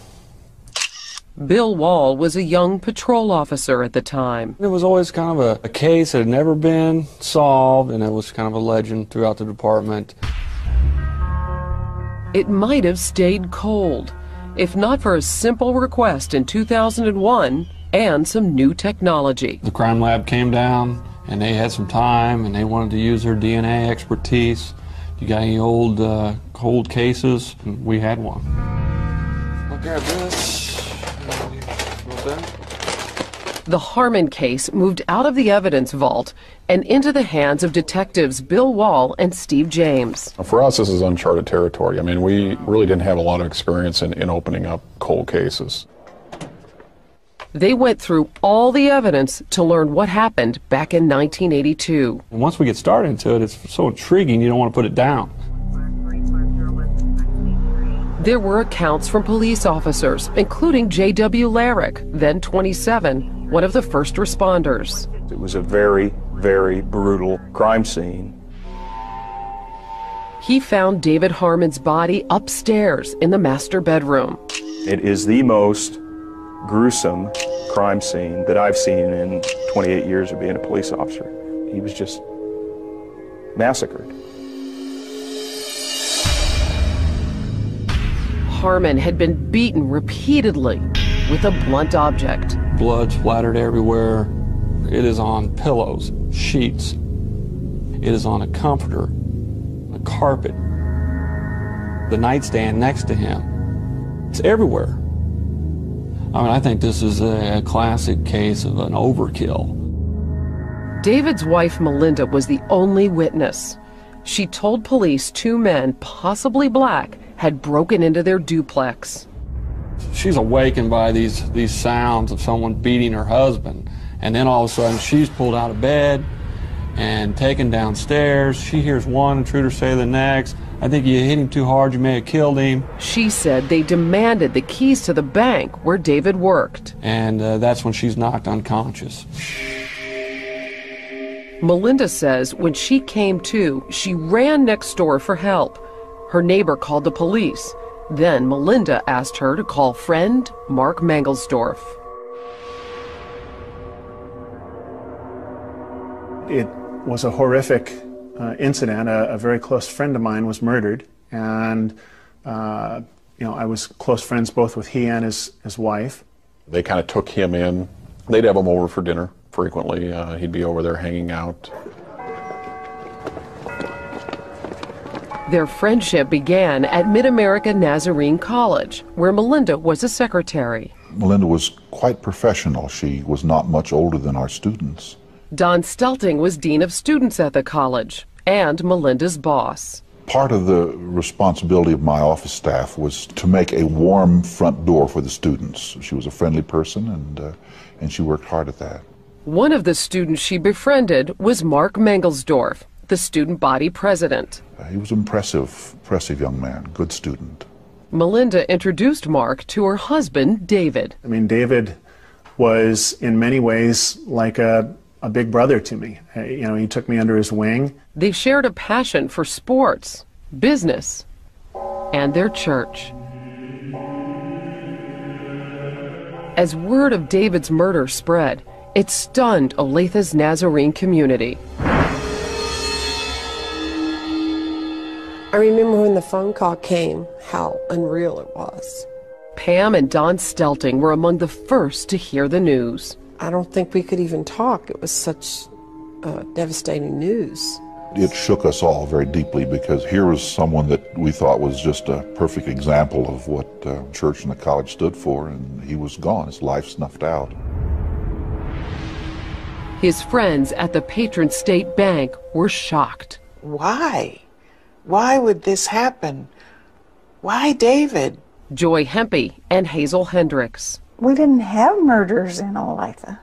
Bill Wall was a young patrol officer at the time.
It was always kind of a, a case that had never been solved, and it was kind of a legend throughout the department.
It might have stayed cold, if not for a simple request in 2001 and some new technology.
The crime lab came down and they had some time and they wanted to use their DNA expertise. You got any old uh, cold cases? We had one. I'll grab this. What's that?
The Harmon case moved out of the evidence vault and into the hands of detectives Bill Wall and Steve James.
For us, this is uncharted territory. I mean, we really didn't have a lot of experience in, in opening up cold cases.
They went through all the evidence to learn what happened back in 1982.
And once we get started into it, it's so intriguing you don't want to put it down.
There were accounts from police officers, including J.W. Larrick, then 27, one of the first responders.
It was a very, very brutal crime scene.
He found David Harmon's body upstairs in the master bedroom.
It is the most gruesome crime scene that I've seen in 28 years of being a police officer. He was just massacred.
Harmon had been beaten repeatedly with a blunt object.
Blood splattered everywhere. It is on pillows, sheets. It is on a comforter, a carpet, the nightstand next to him. It's everywhere. I mean, I think this is a, classic case of an overkill.
David's wife, Melinda, was the only witness. She told police two men, possibly black, had broken into their duplex.
She's awakened by these, these sounds of someone beating her husband. And then all of a sudden, she's pulled out of bed and taken downstairs. She hears one intruder say the next, I think you hit him too hard, you may have killed him.
She said they demanded the keys to the bank where David worked.
And uh, that's when she's knocked unconscious.
Melinda says when she came to, she ran next door for help. Her neighbor called the police. Then Melinda asked her to call friend Mark Mangelsdorf.
It was a horrific uh, incident. A, a, very close friend of mine was murdered, and uh, you know I was close friends both with he and his his wife.
They kind of took him in. They'd have him over for dinner frequently. Uh, he'd be over there hanging out.
Their friendship began at Mid America Nazarene College, where Melinda was a secretary.
Melinda was quite professional. She was not much older than our students.
Don Stelting was Dean of Students at the college and Melinda's boss.
Part of the responsibility of my office staff was to make a warm front door for the students. She was a friendly person and, uh, and she worked hard at that.
One of the students she befriended was Mark Mangelsdorf, the student body president.
Uh, he was an impressive, impressive young man, good student.
Melinda introduced Mark to her husband, David.
I mean, David was in many ways like a, a big brother to me. Uh, you know, he took me under his wing.
They shared a passion for sports, business, and their church. As word of David's murder spread, it stunned Olathe's Nazarene community.
I remember when the phone call came, how unreal it was.
Pam and Don Stelting were among the first to hear the news.
I don't think we could even talk. It was such uh, devastating news.
It shook us all very deeply because here was someone that we thought was just a perfect example of what uh, church and the college stood for, and he was gone, his life snuffed out.
His friends at the Patron State Bank were shocked.
Why? Why would this happen? Why David?
Joy Hempy and Hazel Hendricks.
We didn't have murders in Olathe.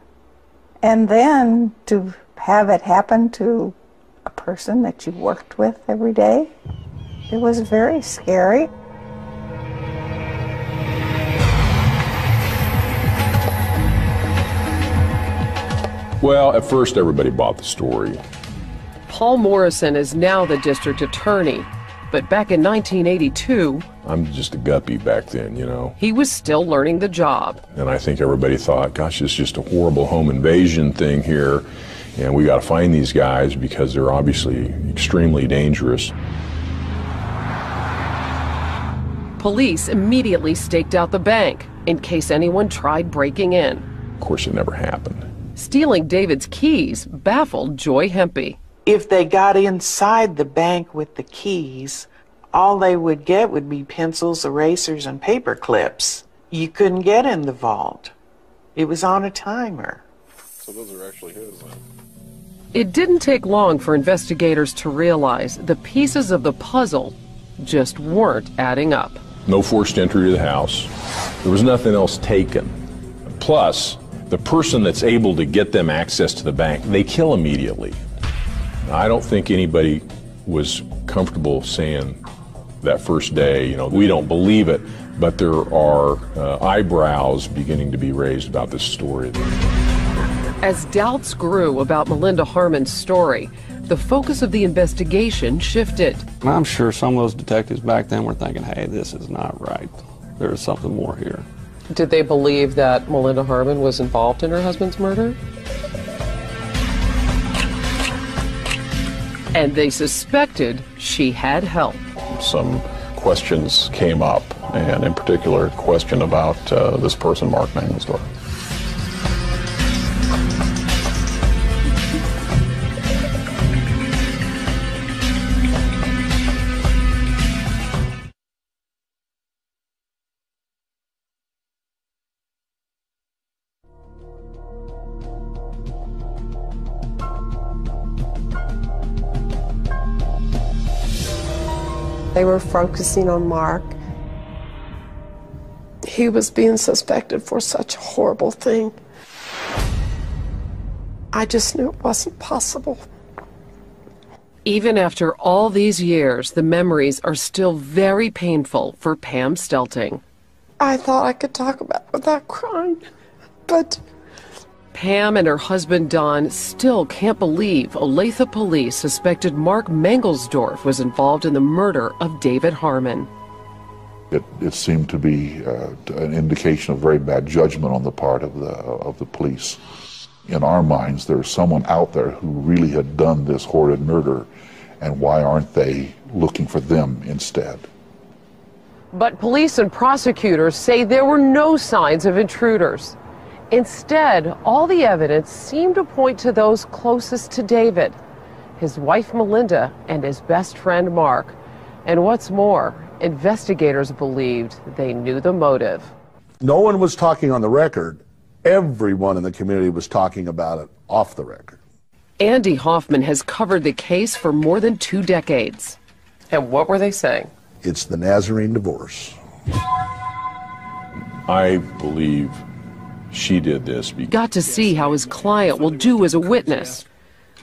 And then to have it happen to a person that you worked with every day, it was very scary.
Well, at first everybody bought the story.
Paul Morrison is now the district attorney, but back in 1982,
I'm just a guppy back then, you know.
He was still learning the job.
And I think everybody thought, gosh, it's just a horrible home invasion thing here, and we got to find these guys because they're obviously extremely dangerous.
Police immediately staked out the bank in case anyone tried breaking in.
Of course, it never happened.
Stealing David's keys baffled Joy Hempy.
If they got inside the bank with the keys, all they would get would be pencils, erasers, and paper clips. You couldn't get in the vault. It was on a timer.
So those are actually his then.
It didn't take long for investigators to realize the pieces of the puzzle just weren't adding up.
No forced entry to the house. There was nothing else taken. Plus, the person that's able to get them access to the bank, they kill immediately. I don't think anybody was comfortable saying that first day, you know, we don't believe it, but there are uh, eyebrows beginning to be raised about this story.
As doubts grew about Melinda Harmon's story, the focus of the investigation shifted.
I'm sure some of those detectives back then were thinking, hey, this is not right. There's something more here.
Did they believe that Melinda Harmon was involved in her husband's murder?
And they suspected she had help.
Some questions came up, and in particular, a question about uh, this person, Mark Mangelsdorf.
Focusing on Mark. He was being suspected for such a horrible thing. I just knew it wasn't possible.
Even after all these years, the memories are still very painful for Pam Stelting.
I thought I could talk about it without crying, but
Pam and her husband Don still can't believe Olathe police suspected Mark Mangelsdorf was involved in the murder of David Harmon.
It, it seemed to be uh, an indication of very bad judgment on the part of the of the police. in our minds there's someone out there who really had done this horrid murder, and why aren't they looking for them instead?
But police and prosecutors say there were no signs of intruders. Instead, all the evidence seemed to point to those closest to David his wife Melinda and his best friend Mark. And what's more, investigators believed they knew the motive.
No one was talking on the record. Everyone in the community was talking about it off the record.
Andy Hoffman has covered the case for more than two decades. And what were they saying?
It's the Nazarene divorce.
I believe she did this because
Got to see how his client will do as a witness.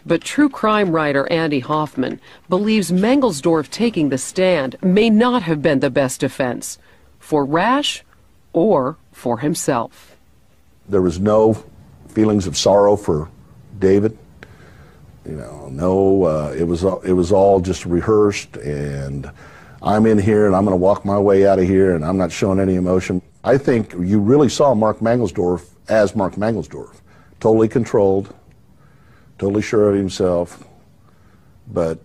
But true crime writer Andy Hoffman believes Mangelsdorf taking the stand may not have been the best defense for Raisch or for himself.
There was no feelings of sorrow for David. You know, no, uh, it was it was all just rehearsed, and I'm in here and I'm going to walk my way out of here, and I'm not showing any emotion. I think you really saw Mark Mangelsdorf as Mark Mangelsdorf, totally controlled, totally sure of himself, but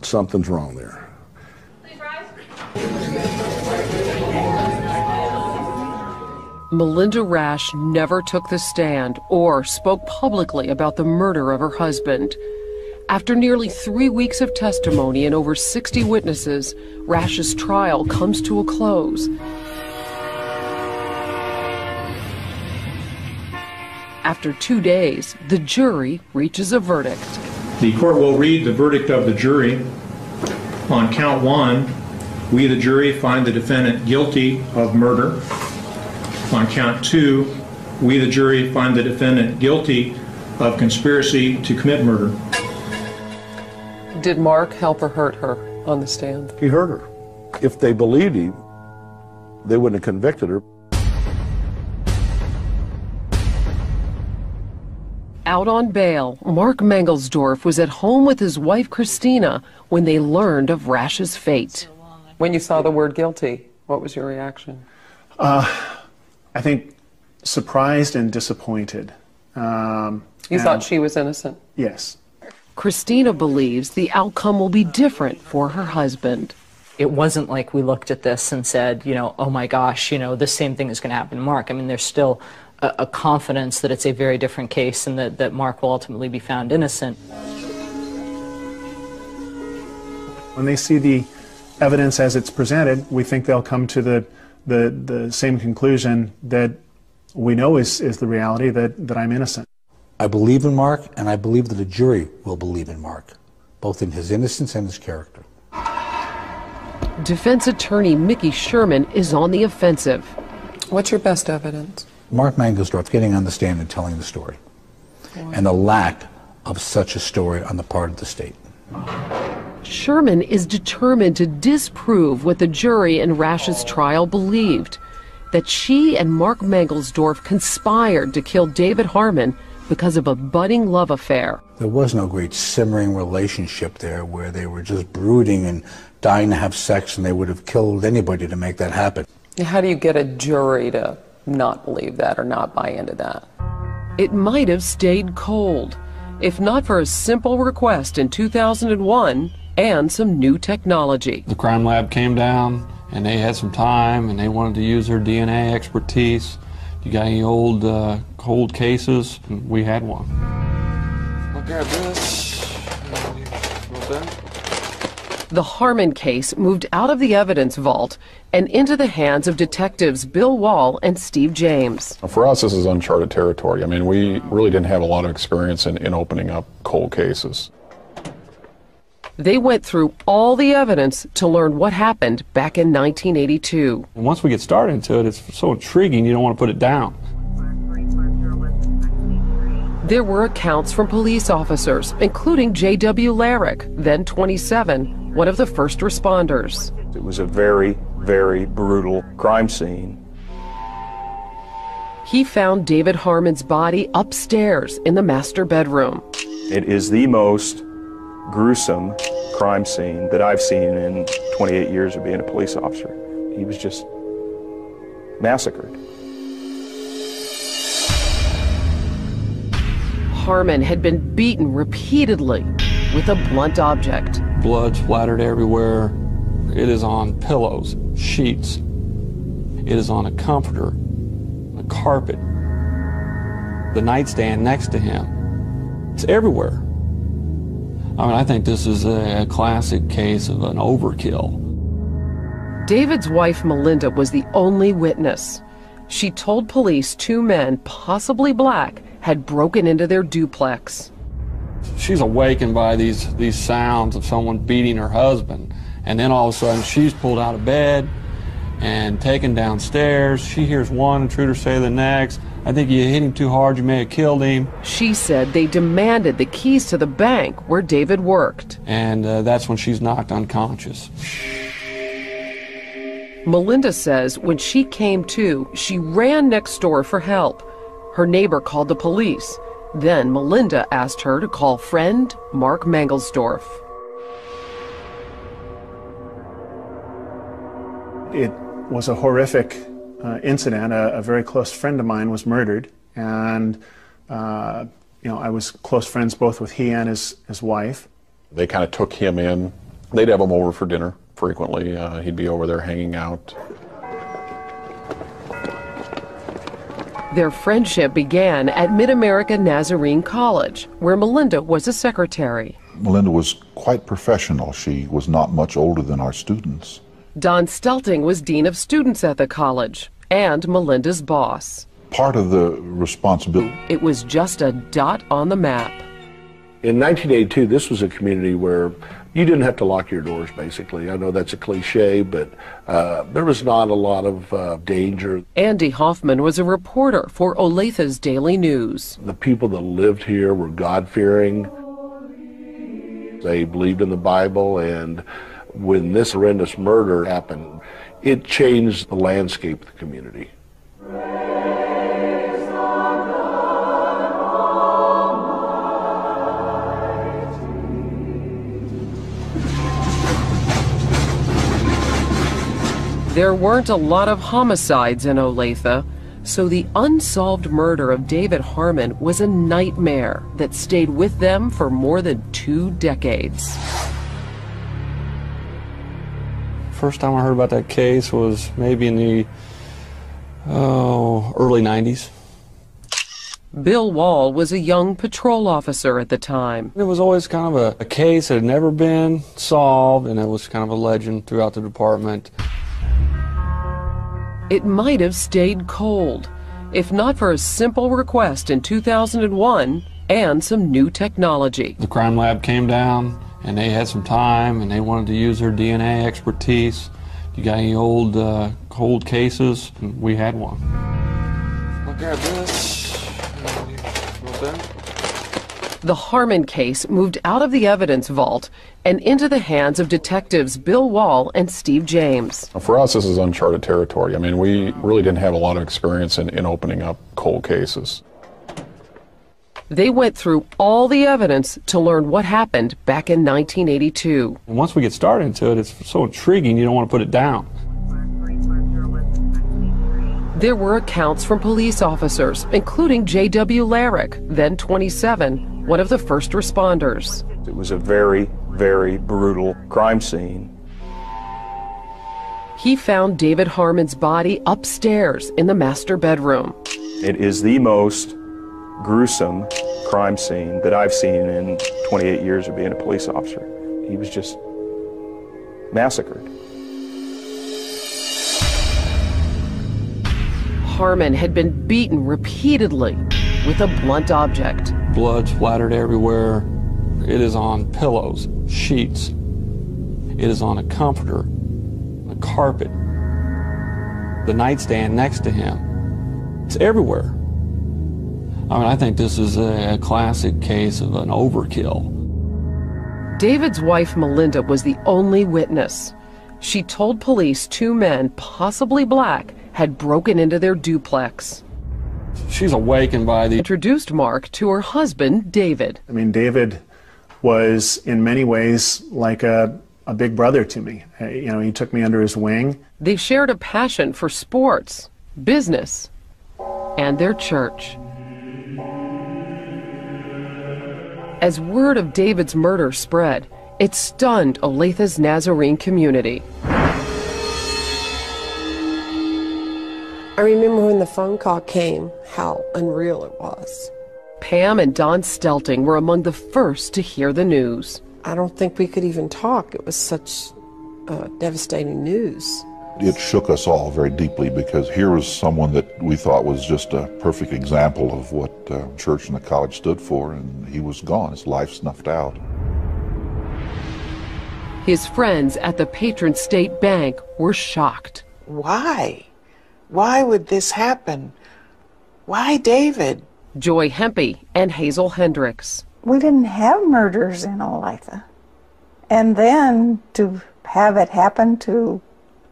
something's wrong there.
Melinda Raisch never took the stand or spoke publicly about the murder of her husband. After nearly three weeks of testimony and over 60 witnesses, Raisch's trial comes to a close. After two days, the jury reaches a verdict.
The court will read the verdict of the jury. On count one, we, the jury, find the defendant guilty of murder. On count two, we, the jury, find the defendant guilty of conspiracy to commit murder.
Did Mark help or hurt her on the stand?
He hurt her. If they believed him, they wouldn't have convicted her.
Out on bail, Mark Mangelsdorf was at home with his wife Christina when they learned of Raisch's fate. When you saw the word guilty, what was your reaction?
Uh, I think surprised and disappointed. Um,
You
and-
thought she was innocent?
Yes.
Christina believes the outcome will be different for her husband.
It wasn't like we looked at this and said, you know, oh my gosh, you know, the same thing is going to happen to Mark. I mean, there's still a, a confidence that it's a very different case and that, that Mark will ultimately be found innocent.
When they see the evidence as it's presented, we think they'll come to the, the, the same conclusion that we know is, is the reality that, that I'm innocent.
I believe in Mark, and I believe that a jury will believe in Mark, both in his innocence and his character.
Defense attorney Mickey Sherman is on the offensive. What's your best evidence?
Mark Mangelsdorf getting on the stand and telling the story, and the lack of such a story on the part of the state.
Sherman is determined to disprove what the jury in Raisch's trial believed that she and Mark Mangelsdorf conspired to kill David Harmon because of a budding love affair.
There was no great simmering relationship there where they were just brooding and dying to have sex, and they would have killed anybody to make that happen.
How do you get a jury to not believe that or not buy into that? It might have stayed cold, if not for a simple request in 2001 and some new technology.
The crime lab came down and they had some time and they wanted to use their DNA expertise. You got any old uh, cold cases? We had one. I'll grab this.
The Harmon case moved out of the evidence vault and into the hands of detectives Bill Wall and Steve James.
For us, this is uncharted territory. I mean, we really didn't have a lot of experience in, in opening up cold cases.
They went through all the evidence to learn what happened back in 1982.
And once we get started into it, it's so intriguing you don't want to put it down.
There were accounts from police officers, including J.W. Larrick, then 27, one of the first responders.
It was a very, very brutal crime scene.
He found David Harmon's body upstairs in the master bedroom.
It is the most gruesome crime scene that I've seen in 28 years of being a police officer. He was just massacred.
Harmon had been beaten repeatedly with a blunt object.
Blood splattered everywhere. It is on pillows, sheets. It is on a comforter, a carpet, the nightstand next to him. It's everywhere. I mean, I think this is a, a classic case of an overkill.
David's wife, Melinda, was the only witness. She told police two men, possibly black, had broken into their duplex.
She's awakened by these, these sounds of someone beating her husband. And then all of a sudden, she's pulled out of bed and taken downstairs. She hears one intruder say the next. I think you hit him too hard, you may have killed him.
She said they demanded the keys to the bank where David worked.
And uh, that's when she's knocked unconscious.
Melinda says when she came to, she ran next door for help. Her neighbor called the police. Then Melinda asked her to call friend Mark Mangelsdorf.
It was a horrific uh, incident. A, a, very close friend of mine was murdered, and uh, you know I was close friends both with he and his his wife.
They kind of took him in. They'd have him over for dinner frequently. Uh, he'd be over there hanging out.
Their friendship began at Mid America Nazarene College, where Melinda was a secretary.
Melinda was quite professional. She was not much older than our students.
Don Stelting was dean of students at the college and Melinda's boss.
Part of the responsibility.
It was just a dot on the map.
In 1982, this was a community where you didn't have to lock your doors, basically. I know that's a cliche, but uh, there was not a lot of uh, danger.
Andy Hoffman was a reporter for Olathe's Daily News.
The people that lived here were God fearing. They believed in the Bible, and when this horrendous murder happened, it changed the landscape of the community.
There weren't a lot of homicides in Olathe, so the unsolved murder of David Harmon was a nightmare that stayed with them for more than two decades.
First time I heard about that case was maybe in the oh, early 90s.
Bill Wall was a young patrol officer at the time.
It was always kind of a, a case that had never been solved, and it was kind of a legend throughout the department.
It might have stayed cold, if not for a simple request in 2001 and some new technology.
The crime lab came down and they had some time and they wanted to use their DNA expertise. You got any old uh, cold cases? We had one. I'll grab this.
The Harmon case moved out of the evidence vault and into the hands of detectives Bill Wall and Steve James.
For us, this is uncharted territory. I mean, we really didn't have a lot of experience in, in opening up cold cases.
They went through all the evidence to learn what happened back in 1982.
And once we get started into it, it's so intriguing you don't want to put it down.
There were accounts from police officers, including J.W. Larrick, then 27, one of the first responders.
It was a very, very brutal crime scene.
He found David Harmon's body upstairs in the master bedroom.
It is the most gruesome crime scene that I've seen in 28 years of being a police officer. He was just massacred.
Harmon had been beaten repeatedly with a blunt object.
Blood splattered everywhere. It is on pillows, sheets. It is on a comforter, a carpet, the nightstand next to him. It's everywhere. I mean, I think this is a, a classic case of an overkill.
David's wife, Melinda, was the only witness. She told police two men, possibly black, had broken into their duplex.
She's awakened by the.
Introduced Mark to her husband, David.
I mean, David was in many ways like a, a big brother to me. Uh, You know, he took me under his wing.
They shared a passion for sports, business, and their church. As word of David's murder spread, it stunned Olathe's Nazarene community.
I remember when the phone call came, how unreal it was.
Pam and Don Stelting were among the first to hear the news.
I don't think we could even talk. It was such uh, devastating news.
It shook us all very deeply because here was someone that we thought was just a perfect example of what uh, church and the college stood for, and he was gone, his life snuffed out.
His friends at the patron state bank were shocked.
Why? Why would this happen? Why David?
Joy Hempy and Hazel Hendricks.
We didn't have murders in Olathe. And then to have it happen to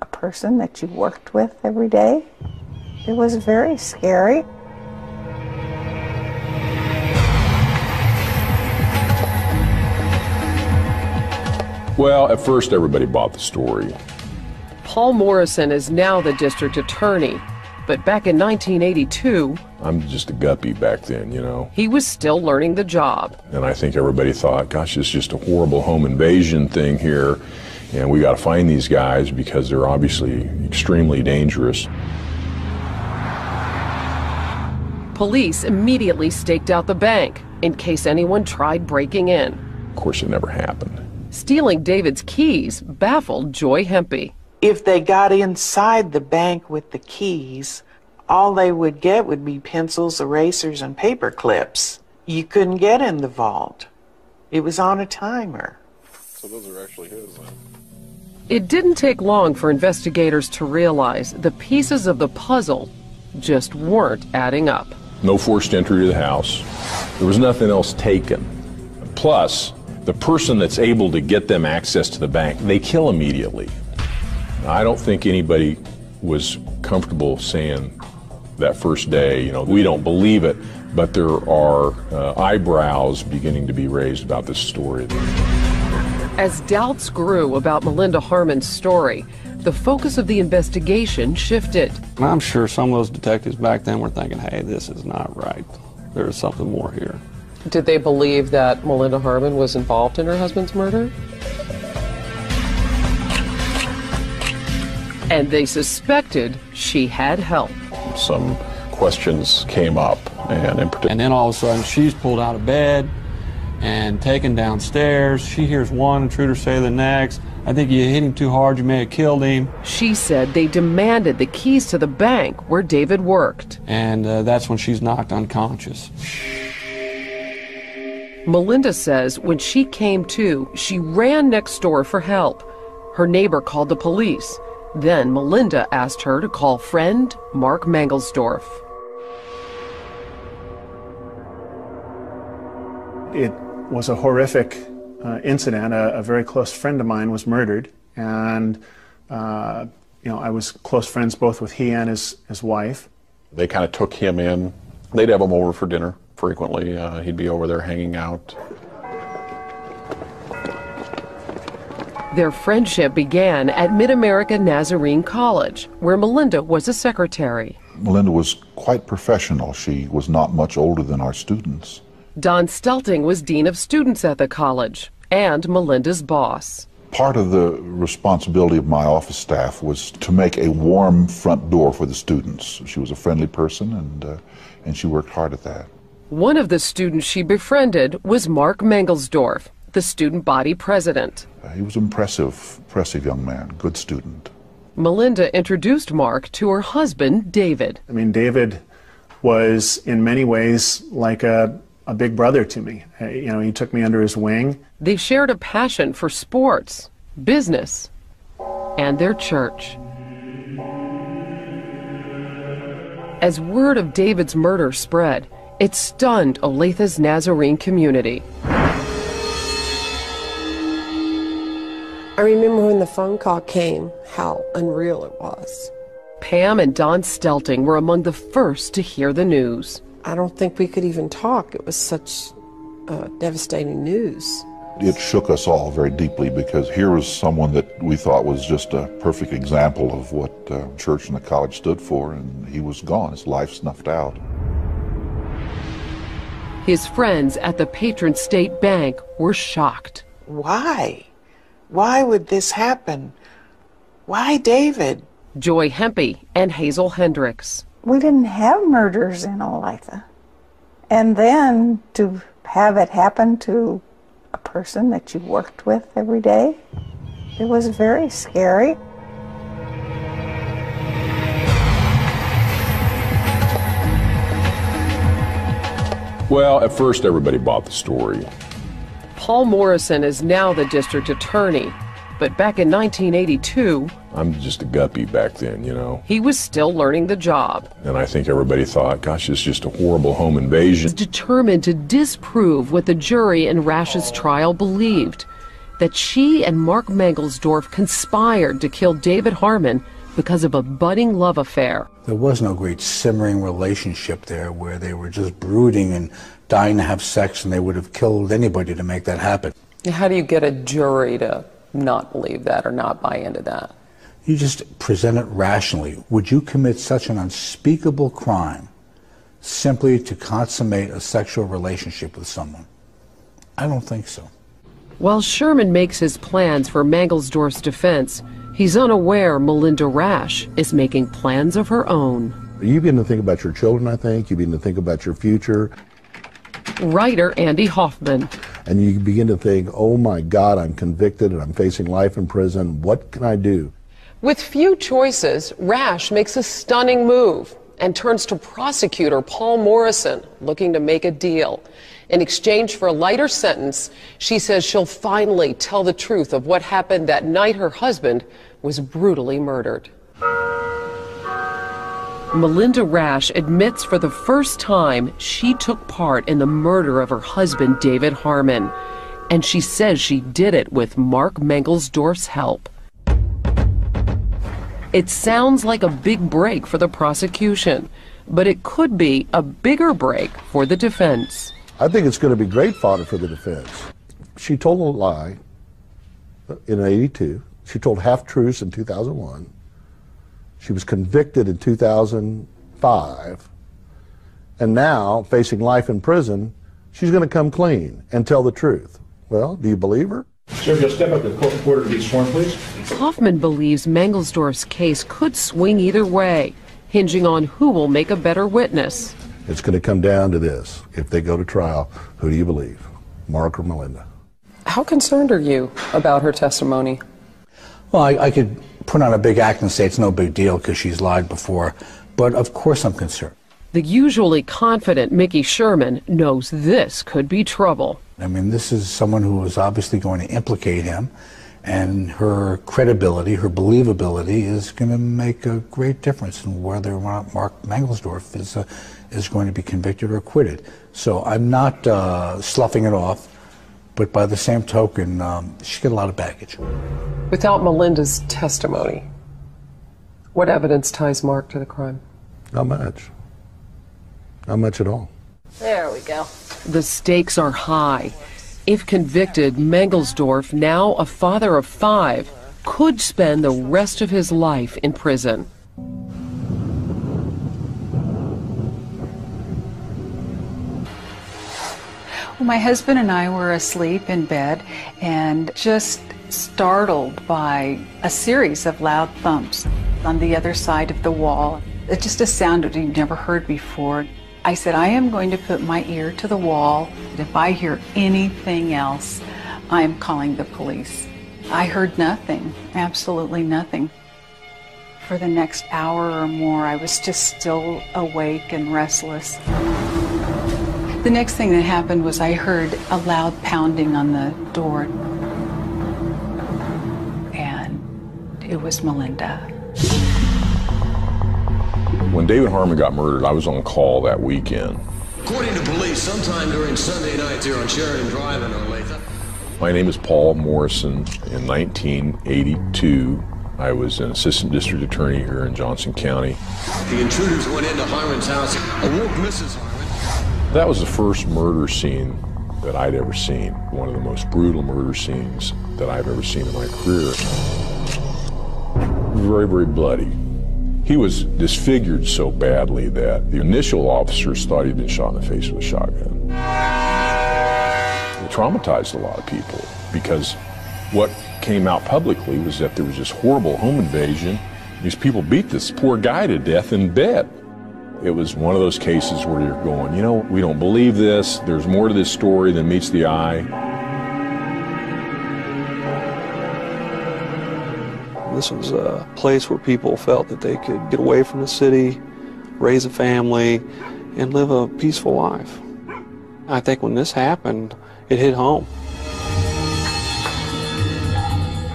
a person that you worked with every day, it was very scary.
Well, at first everybody bought the story.
Paul Morrison is now the district attorney, but back in 1982,
I'm just a guppy back then, you know.
he was still learning the job.
And I think everybody thought, gosh, it's just a horrible home invasion thing here. And we got to find these guys because they're obviously extremely dangerous.
Police immediately staked out the bank in case anyone tried breaking in.
Of course, it never happened.
Stealing David's keys baffled Joy Hempy.
If they got inside the bank with the keys, all they would get would be pencils, erasers, and paper clips. You couldn't get in the vault. It was on a timer.
So those are actually his then.
It didn't take long for investigators to realize the pieces of the puzzle just weren't adding up.
No forced entry to the house. There was nothing else taken. Plus, the person that's able to get them access to the bank, they kill immediately. Now, I don't think anybody was comfortable saying that first day, you know, we don't believe it, but there are uh, eyebrows beginning to be raised about this story.
As doubts grew about Melinda Harmon's story, the focus of the investigation shifted.
I'm sure some of those detectives back then were thinking, hey, this is not right. There's something more here.
Did they believe that Melinda Harmon was involved in her husband's murder?
And they suspected she had help.
Some questions came up, and in particular,
And then all of a sudden, she's pulled out of bed and taken downstairs. She hears one intruder say the next. I think you hit him too hard, you may have killed him.
She said they demanded the keys to the bank where David worked.
And uh, that's when she's knocked unconscious.
Melinda says when she came to, she ran next door for help. Her neighbor called the police. Then Melinda asked her to call friend Mark Mangelsdorf.
It was a horrific uh, incident. A, a very close friend of mine was murdered, and uh, you know I was close friends both with he and his his wife.
they kind of took him in. They'd have him over for dinner frequently. Uh, he'd be over there hanging out.
Their friendship began at Mid America Nazarene College, where Melinda was a secretary.
Melinda was quite professional. She was not much older than our students.
Don Stelting was dean of students at the college and Melinda's boss.
Part of the responsibility of my office staff was to make a warm front door for the students. She was a friendly person, and, uh, and she worked hard at that.
One of the students she befriended was Mark Mangelsdorf, the student body president.
Uh, he was an impressive, impressive young man, good student.
Melinda introduced Mark to her husband, David.
I mean, David was in many ways like a, a big brother to me. Uh, You know, he took me under his wing.
They shared a passion for sports, business, and their church. As word of David's murder spread, it stunned Olathe's Nazarene community.
I remember when the phone call came, how unreal it was.
Pam and Don Stelting were among the first to hear the news.
I don't think we could even talk. It was such uh, devastating news.
It shook us all very deeply because here was someone that we thought was just a perfect example of what uh, church and the college stood for, and he was gone, his life snuffed out.
His friends at the patron state bank were shocked.
Why? Why would this happen? Why David?
Joy Hempy and Hazel Hendricks.
We didn't have murders in Olathe. And then to have it happen to a person that you worked with every day, it was very scary.
Well, at first everybody bought the story.
Paul Morrison is now the district attorney, but back in 1982,
I'm just a guppy back then, you know.
he was still learning the job.
And I think everybody thought, gosh, it's just a horrible home invasion.
determined to disprove what the jury in Raisch's trial believed that she and Mark Mangelsdorf conspired to kill David Harmon because of a budding love affair.
There was no great simmering relationship there where they were just brooding and dying to have sex and they would have killed anybody to make that happen.
How do you get a jury to not believe that or not buy into that?
You just present it rationally. Would you commit such an unspeakable crime simply to consummate a sexual relationship with someone? I don't think so.
While Sherman makes his plans for Mangelsdorf's defense, he's unaware Melinda Raisch is making plans of her own.
You begin to think about your children, I think. You begin to think about your future.
Writer Andy Hoffman.
And you begin to think, oh my God, I'm convicted and I'm facing life in prison. What can I do?
With few choices, Raisch makes a stunning move and turns to prosecutor Paul Morrison, looking to make a deal. In exchange for a lighter sentence, she says she'll finally tell the truth of what happened that night her husband was brutally murdered.
Melinda Raisch admits for the first time she took part in the murder of her husband, David Harmon. And she says she did it with Mark Mangelsdorf's help. It sounds like a big break for the prosecution, but it could be a bigger break for the defense.
I think it's going to be great fodder for the defense. She told a lie in 82. She told half truths in 2001. She was convicted in 2005. And now, facing life in prison, she's going to come clean and tell the truth. Well, do you believe her?
Sir, if you'll step up to the court reporter to be sworn, please.
Hoffman believes Mangelsdorf's case could swing either way, hinging on who will make a better witness.
It's going to come down to this. If they go to trial, who do you believe? Mark or Melinda?
How concerned are you about her testimony?
Well, I, I could put on a big act and say it's no big deal because she's lied before, but of course I'm concerned.
The usually confident Mickey Sherman knows this could be trouble.
I mean, this is someone who is obviously going to implicate him, and her credibility, her believability is going to make a great difference in whether or not Mark Mangelsdorf is, uh, is going to be convicted or acquitted. So I'm not uh, sloughing it off, but by the same token, um, she's got a lot of baggage.
Without Melinda's testimony, what evidence ties Mark to the crime?
Not much. Not much at all.
There we go.
The stakes are high. If convicted, Mangelsdorf, now a father of five, could spend the rest of his life in prison.
My husband and I were asleep in bed and just startled by a series of loud thumps on the other side of the wall. It's just a sound that we'd never heard before. I said, I am going to put my ear to the wall. If I hear anything else, I am calling the police. I heard nothing, absolutely nothing. For the next hour or more, I was just still awake and restless. The next thing that happened was I heard a loud pounding on the door. And it was Melinda.
When David Harmon got murdered, I was on call that weekend.
According to police, sometime during Sunday night here on Sheridan Drive in Olathe,
My name is Paul Morrison. In 1982, I was an assistant district attorney here in Johnson County.
the intruders went into Harmon's house, awoke Mrs. Harmon.
That was the first murder scene that I'd ever seen. One of the most brutal murder scenes that I've ever seen in my career. Very, very bloody. He was disfigured so badly that the initial officers thought he'd been shot in the face with a shotgun. It traumatized a lot of people because what came out publicly was that there was this horrible home invasion. These people beat this poor guy to death in bed. It was one of those cases where you're going, you know, we don't believe this. There's more to this story than meets the eye.
This was a place where people felt that they could get away from the city, raise a family, and live a peaceful life. I think when this happened, it hit home.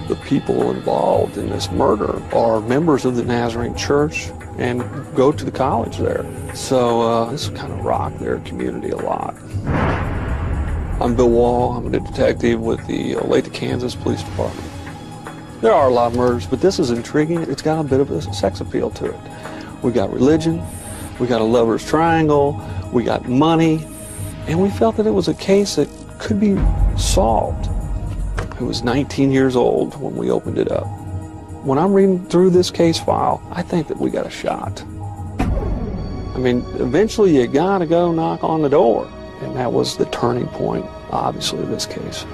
The people involved in this murder are members of the Nazarene Church and go to the college there. So uh, this kind of rocked their community a lot. I'm Bill Wall. I'm a detective with the Olathe, Kansas Police Department. There are a lot of murders, but this is intriguing. It's got a bit of a sex appeal to it. We got religion, we got a lover's triangle, we got money, and we felt that it was a case that could be solved. It was 19 years old when we opened it up. When I'm reading through this case file, I think that we got a shot. I mean, eventually you gotta go knock on the door. And that was the turning point, obviously, of this case.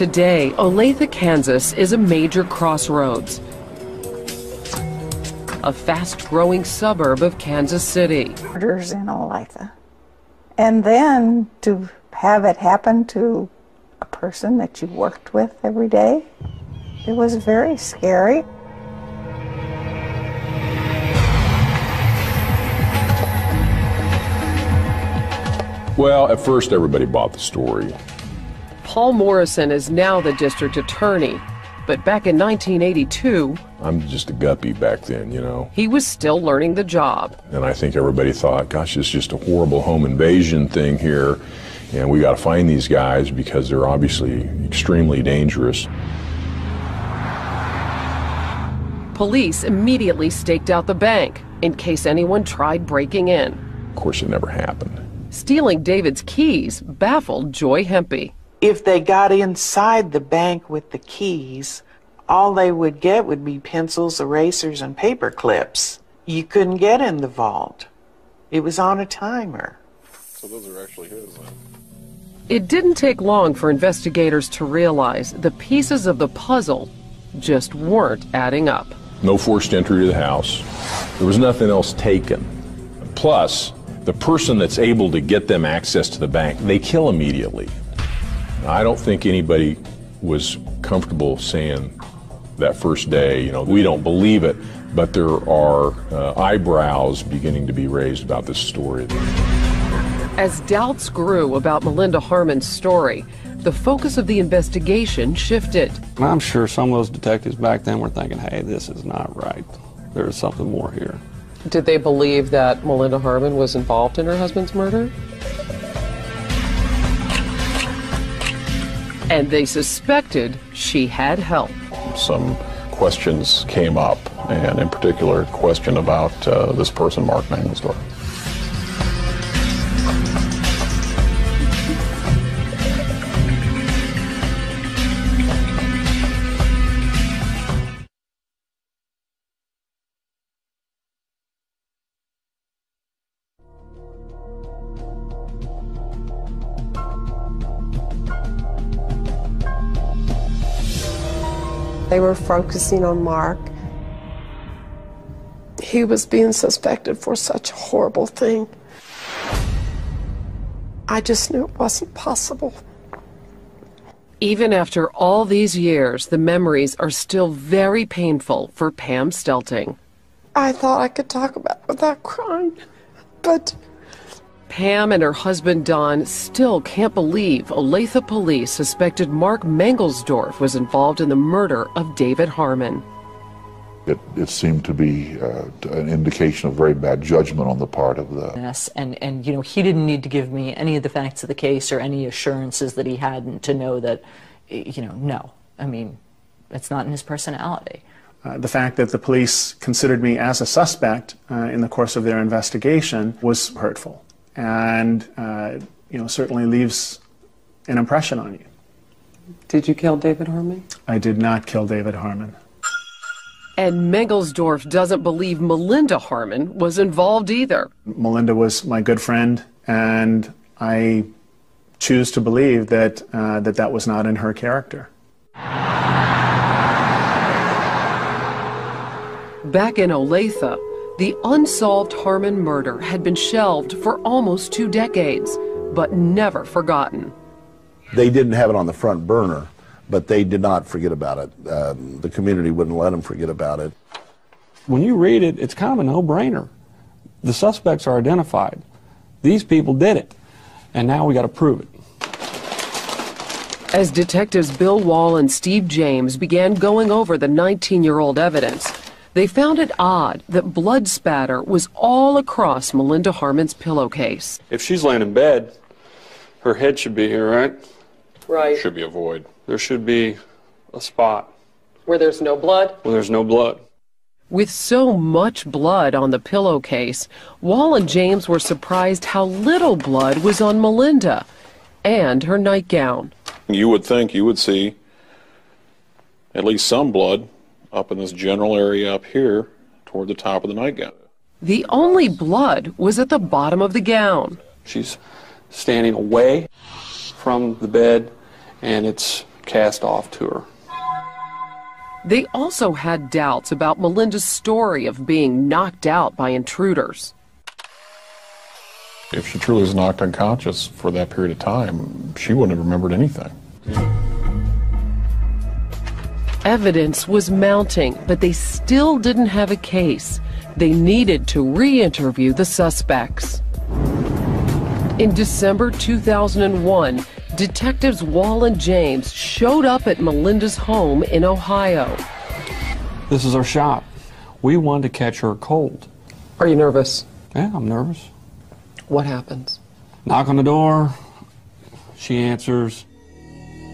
Today, Olathe, Kansas is a major crossroads. A fast growing suburb of Kansas City.
Murders in Olathe. And then to have it happen to a person that you worked with every day, it was very scary.
Well, at first everybody bought the story.
Paul Morrison is now the district attorney, but back in 1982,
I'm just a guppy back then, you know.
he was still learning the job.
And I think everybody thought, gosh, it's just a horrible home invasion thing here. And we got to find these guys because they're obviously extremely dangerous.
Police immediately staked out the bank in case anyone tried breaking in.
Of course, it never happened.
Stealing David's keys baffled Joy Hempy.
If they got inside the bank with the keys, all they would get would be pencils, erasers, and paper clips. You couldn't get in the vault. It was on a timer.
So those are actually his then.
It didn't take long for investigators to realize the pieces of the puzzle just weren't adding up.
No forced entry to the house. There was nothing else taken. Plus, the person that's able to get them access to the bank, they kill immediately. I don't think anybody was comfortable saying that first day, you know, we don't believe it, but there are uh, eyebrows beginning to be raised about this story.
As doubts grew about Melinda Harmon's story, the focus of the investigation shifted.
I'm sure some of those detectives back then were thinking, hey, this is not right. There's something more here.
Did they believe that Melinda Harmon was involved in her husband's murder?
And they suspected she had help.
Some questions came up, and in particular, a question about uh, this person, Mark Mangelsdorf.
Focusing on Mark. He was being suspected for such a horrible thing. I just knew it wasn't possible.
Even after all these years, the memories are still very painful for Pam Stelting.
I thought I could talk about it without crying, but
Pam and her husband Don still can't believe Olathe police suspected Mark Mangelsdorf was involved in the murder of David Harmon.
It, it seemed to be uh, an indication of very bad judgment on the part of the.
Yes, and, and you know, he didn't need to give me any of the facts of the case or any assurances that he hadn't to know that, you know, no. I mean, it's not in his personality.
Uh, the fact that the police considered me as a suspect uh, in the course of their investigation was hurtful. And uh, you know, certainly leaves an impression on you.
Did you kill David Harmon?
I did not kill David Harmon.
And Mangelsdorf doesn't believe Melinda Harmon was involved either.
Melinda was my good friend, and I choose to believe that uh, that, that was not in her character.
Back in Olathe, the unsolved Harmon murder had been shelved for almost two decades, but never forgotten.
They didn't have it on the front burner, but they did not forget about it. Um, the community wouldn't let them forget about it.
When you read it, it's kind of a no-brainer. The suspects are identified. These people did it, and now we got to prove it.
As detectives Bill Wall and Steve James began going over the 19-year-old evidence, they found it odd that blood spatter was all across Melinda Harmon's pillowcase.
If she's laying in bed, her head should be here, right?
Right.
Should be a void.
There should be a spot
Where there's no blood?
where there's no blood.
With so much blood on the pillowcase, Wall and James were surprised how little blood was on Melinda and her nightgown.
You would think you would see at least some blood up in this general area up here toward the top of the nightgown.
The only blood was at the bottom of the gown.
She's standing away from the bed, and it's cast off to her.
They also had doubts about Melinda's story of being knocked out by intruders.
If she truly was knocked unconscious for that period of time, she wouldn't have remembered anything.
Evidence was mounting, but they still didn't have a case. They needed to re interview the suspects. In December 2001, detectives Wall and James showed up at Melinda's home in Ohio.
This is our shot. We wanted to catch her cold.
Are you nervous?
Yeah, I'm nervous.
What happens?
Knock on the door. She answers.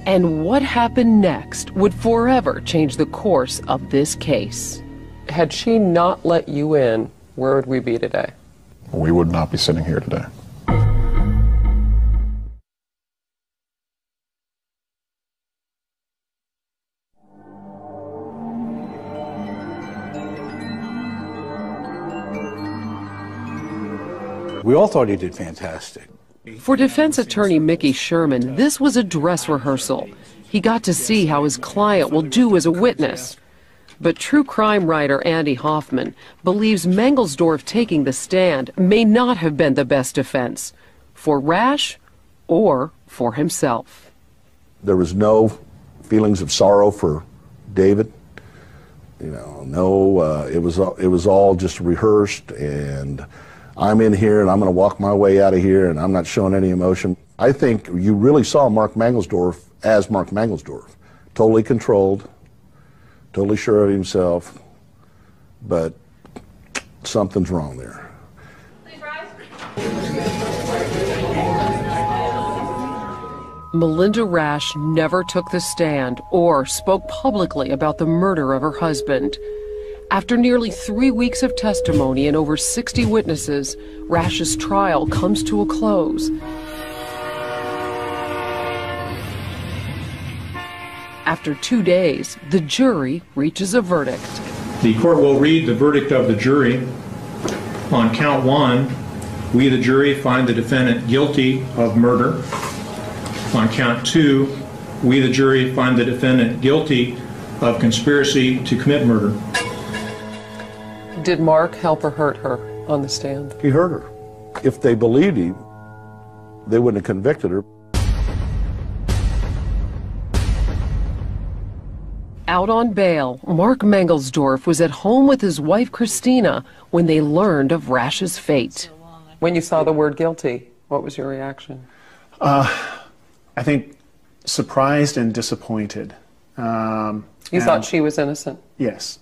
And what happened next would forever change the course of this case.
Had she not let you in, where would we be today?
We would not be sitting here today.
We all thought he did fantastic.
For defense attorney Mickey Sherman, this was a dress rehearsal. He got to see how his client will do as a witness. But true crime writer Andy Hoffman believes Mangelsdorf taking the stand may not have been the best defense for Raisch or for himself.
There was no feelings of sorrow for David. You know, no, uh, it was it was all just rehearsed, and I'm in here and I'm going to walk my way out of here, and I'm not showing any emotion. I think you really saw Mark Mangelsdorf as Mark Mangelsdorf, totally controlled, totally sure of himself, but something's wrong there.
Melinda Raisch never took the stand or spoke publicly about the murder of her husband. After nearly three weeks of testimony and over 60 witnesses, Raisch's trial comes to a close. After two days, the jury reaches a verdict.
The court will read the verdict of the jury. On count one, we, the jury, find the defendant guilty of murder. On count two, we, the jury, find the defendant guilty of conspiracy to commit murder.
Did Mark help or hurt her on the stand?
He hurt her. If they believed him, they wouldn't have convicted her.
Out on bail, Mark Mangelsdorf was at home with his wife Christina when they learned of Raisch's fate.
When you saw the word guilty, what was your reaction?
Uh, I think surprised and disappointed. Um,
You
and-
thought she was innocent?
Yes.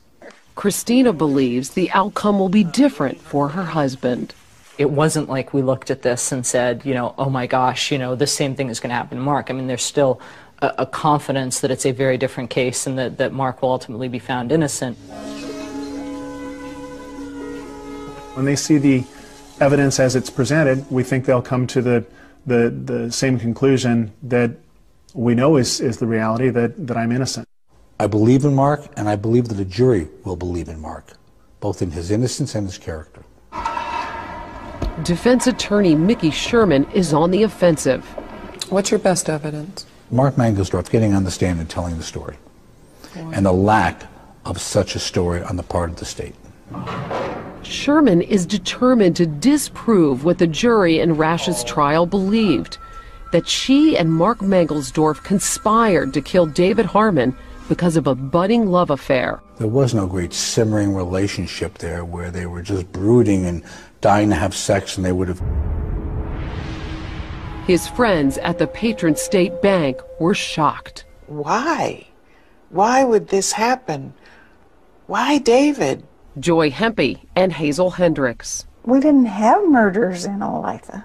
Christina believes the outcome will be different for her husband.
It wasn't like we looked at this and said, you know, oh my gosh, you know, the same thing is going to happen to Mark. I mean, there's still a, a confidence that it's a very different case and that, that Mark will ultimately be found innocent.
When they see the evidence as it's presented, we think they'll come to the, the, the same conclusion that we know is, is the reality that, that I'm innocent.
I believe in Mark, and I believe that a jury will believe in Mark, both in his innocence and his character.
Defense attorney Mickey Sherman is on the offensive.
What's your best evidence?
Mark Mangelsdorf getting on the stand and telling the story, and the lack of such a story on the part of the state.
Sherman is determined to disprove what the jury in Raisch's trial believed that she and Mark Mangelsdorf conspired to kill David Harmon because of a budding love affair.
There was no great simmering relationship there where they were just brooding and dying to have sex and they would have.
His friends at the patron state bank were shocked.
Why? Why would this happen? Why David?
Joy Hempy and Hazel Hendricks.
We didn't have murders in Olathe.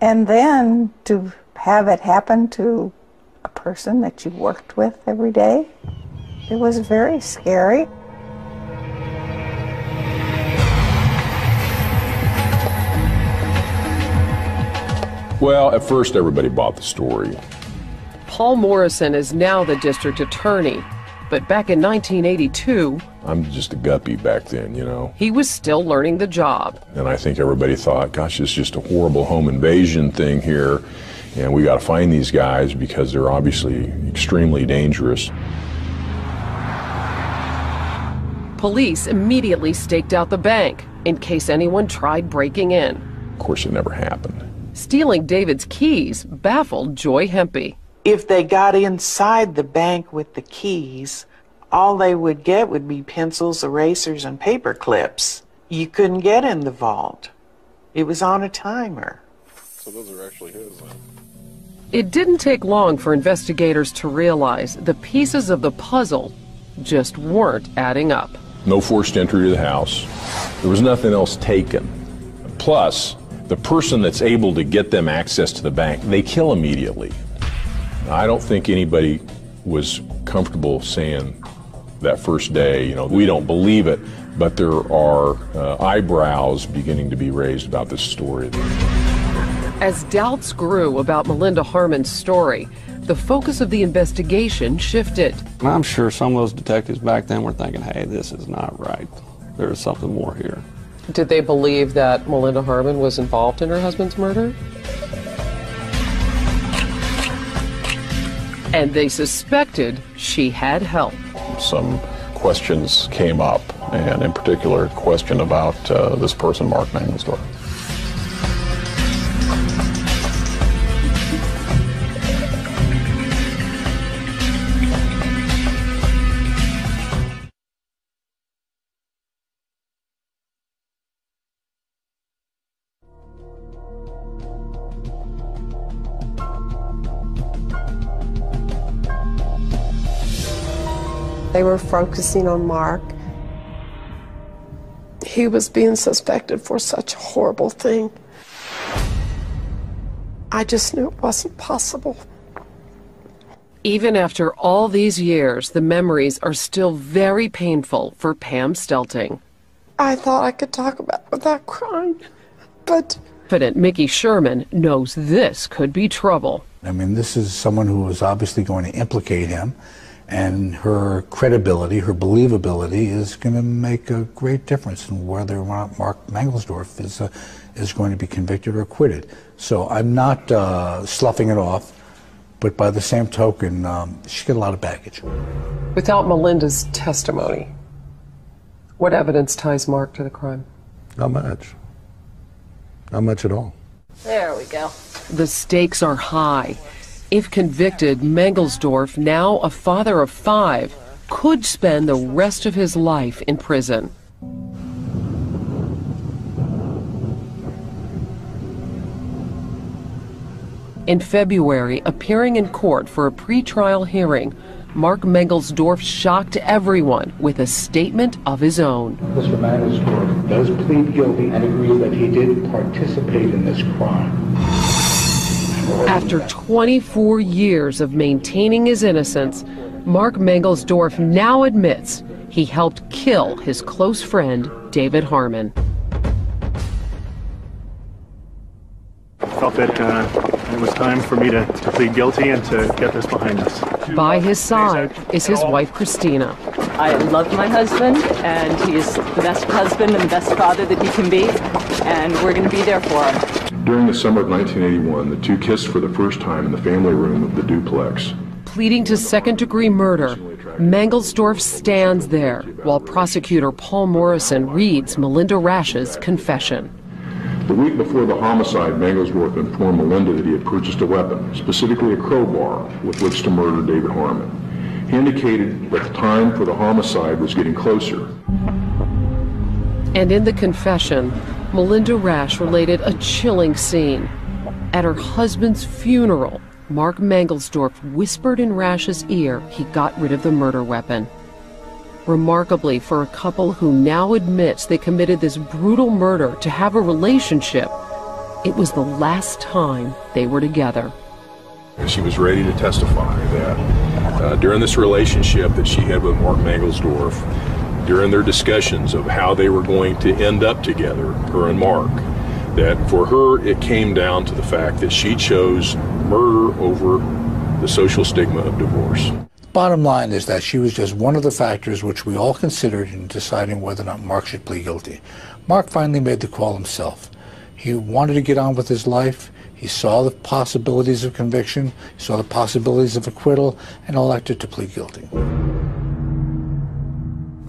And then to have it happen to a person that you worked with every day, it was very scary.
Well, at first everybody bought the story.
Paul Morrison is now the district attorney, but back in 1982,
I'm just a guppy back then, you know.
he was still learning the job.
And I think everybody thought, gosh, it's just a horrible home invasion thing here. And we got to find these guys because they're obviously extremely dangerous.
Police immediately staked out the bank in case anyone tried breaking in.
Of course, it never happened.
Stealing David's keys baffled Joy Hempy.
If they got inside the bank with the keys, all they would get would be pencils, erasers, and paper clips. You couldn't get in the vault. It was on a timer.
So those are actually his then.
It didn't take long for investigators to realize the pieces of the puzzle just weren't adding up.
No forced entry to the house. There was nothing else taken. Plus, the person that's able to get them access to the bank, they kill immediately. I don't think anybody was comfortable saying that first day, you know, we don't believe it, but there are uh, eyebrows beginning to be raised about this story.
As doubts grew about Melinda Harmon's story, the focus of the investigation shifted.
I'm sure some of those detectives back then were thinking, hey, this is not right. There is something more here.
Did they believe that Melinda Harmon was involved in her husband's murder?
And they suspected she had help.
Some questions came up, and in particular, a question about uh, this person, Mark Mangelsdorf.
Focusing on Mark.
He was being suspected for such a horrible thing. I just knew it wasn't possible.
Even after all these years, the memories are still very painful for Pam Stelting.
I thought I could talk about it without crying, but
Confident Mickey Sherman knows this could be trouble.
I mean, this is someone who is obviously going to implicate him, and her credibility, her believability is going to make a great difference in whether or not Mark Mangelsdorf is, uh, is going to be convicted or acquitted. So I'm not uh, sloughing it off, but by the same token, um, she's got a lot of baggage.
without Melinda's testimony, what evidence ties Mark to the crime?
Not much. Not much at all.
There we go. The stakes are high. If convicted, Mangelsdorf, now a father of five, could spend the rest of his life in prison. In February, appearing in court for a pretrial hearing, Mark Mangelsdorf shocked everyone with a statement of his own.
Mr. Mangelsdorf does plead guilty and agrees that he did participate in this crime.
After 24 years of maintaining his innocence, Mark Mangelsdorf now admits he helped kill his close friend, David Harmon.
I felt that uh, it was time for me to, to plead guilty and to get this behind us.
By his side is his wife, Christina.
I love my husband, and he is the best husband and the best father that he can be, and we're going to be there for him.
During the summer of 1981, the two kissed for the first time in the family room of the duplex.
Pleading to second degree murder, Mangelsdorf stands there while prosecutor Paul Morrison reads Melinda Raisch's confession.
The week before the homicide, Mangelsdorf informed Melinda that he had purchased a weapon, specifically a crowbar, with which to murder David Harmon. He indicated that the time for the homicide was getting closer.
And in the confession, Melinda Raisch related a chilling scene. At her husband's funeral, Mark Mangelsdorf whispered in Raisch's ear he got rid of the murder weapon. Remarkably, for a couple who now admits they committed this brutal murder to have a relationship, it was the last time they were together.
She was ready to testify that uh, during this relationship that she had with Mark Mangelsdorf, during their discussions of how they were going to end up together, her and Mark, that for her it came down to the fact that she chose murder over the social stigma of divorce.
Bottom line is that she was just one of the factors which we all considered in deciding whether or not Mark should plead guilty. Mark finally made the call himself. He wanted to get on with his life. He saw the possibilities of conviction, he saw the possibilities of acquittal, and elected to plead guilty.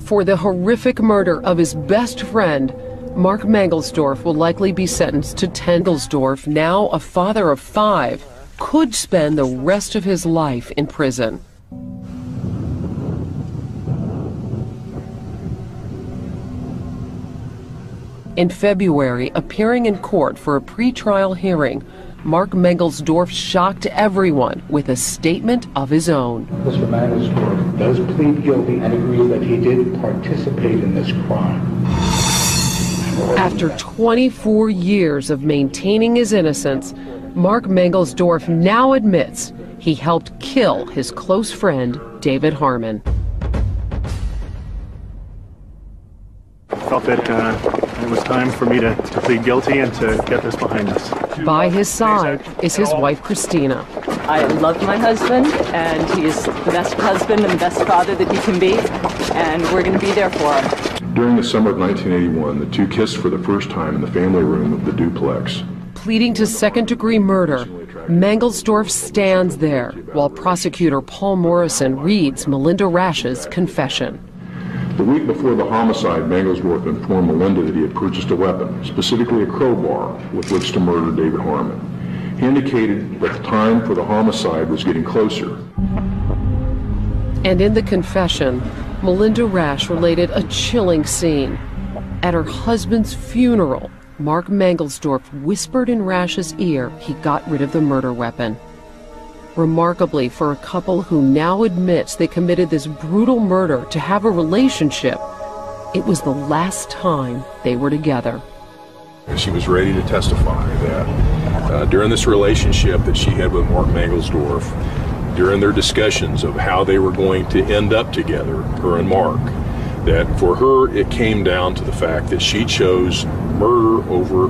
For the horrific murder of his best friend, Mark Mangelsdorf will likely be sentenced to Tengelsdorf, now a father of five, could spend the rest of his life in prison. In February, appearing in court for a pretrial hearing, Mark Mangelsdorf shocked everyone with a statement of his own.
Mr. Mangelsdorf does plead guilty and agrees that he did participate in this crime.
After 24 years of maintaining his innocence, Mark Mangelsdorf now admits he helped kill his close friend, David Harmon.
I Felt that uh, it was time for me to, to plead guilty and to get this behind us.
By his side is his wife, Christina.
I love my husband, and he's the best husband and the best father that he can be, and we're going to be there for him.
During the summer of 1981, the two kissed for the first time in the family room of the duplex.
Pleading to second degree murder, Mangelsdorf stands there while prosecutor Paul Morrison reads Melinda Raisch's confession.
The week before the homicide, Mangelsdorf informed Melinda that he had purchased a weapon, specifically a crowbar, with which to murder David Harmon. He indicated that the time for the homicide was getting closer.
And in the confession, Melinda Raisch related a chilling scene. At her husband's funeral, Mark Mangelsdorf whispered in Raisch's ear he got rid of the murder weapon. Remarkably, for a couple who now admits they committed this brutal murder to have a relationship, it was the last time they were together.
She was ready to testify that uh, during this relationship that she had with Mark Mangelsdorf, during their discussions of how they were going to end up together, her and Mark, that for her it came down to the fact that she chose murder over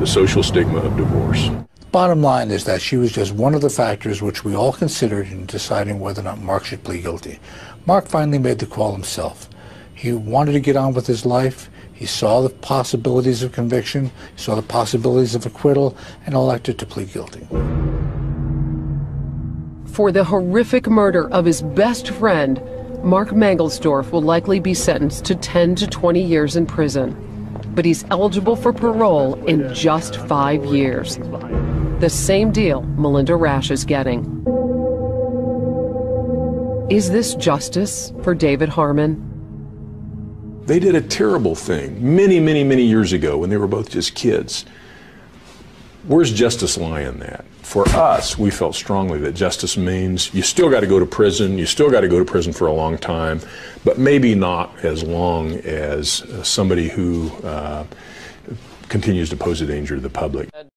the social stigma of divorce.
Bottom line is that she was just one of the factors which we all considered in deciding whether or not Mark should plead guilty. Mark finally made the call himself. He wanted to get on with his life. He saw the possibilities of conviction, he saw the possibilities of acquittal, and elected to plead guilty.
For the horrific murder of his best friend, Mark Mangelsdorf will likely be sentenced to 10 to 20 years in prison. But he's eligible for parole in just five years. The same deal Melinda Raisch is getting. Is this justice for David Harmon?
They did a terrible thing many, many, many years ago when they were both just kids. Where's justice lie in that? For us, we felt strongly that justice means you still got to go to prison, you still got to go to prison for a long time, but maybe not as long as somebody who uh, continues to pose a danger to the public.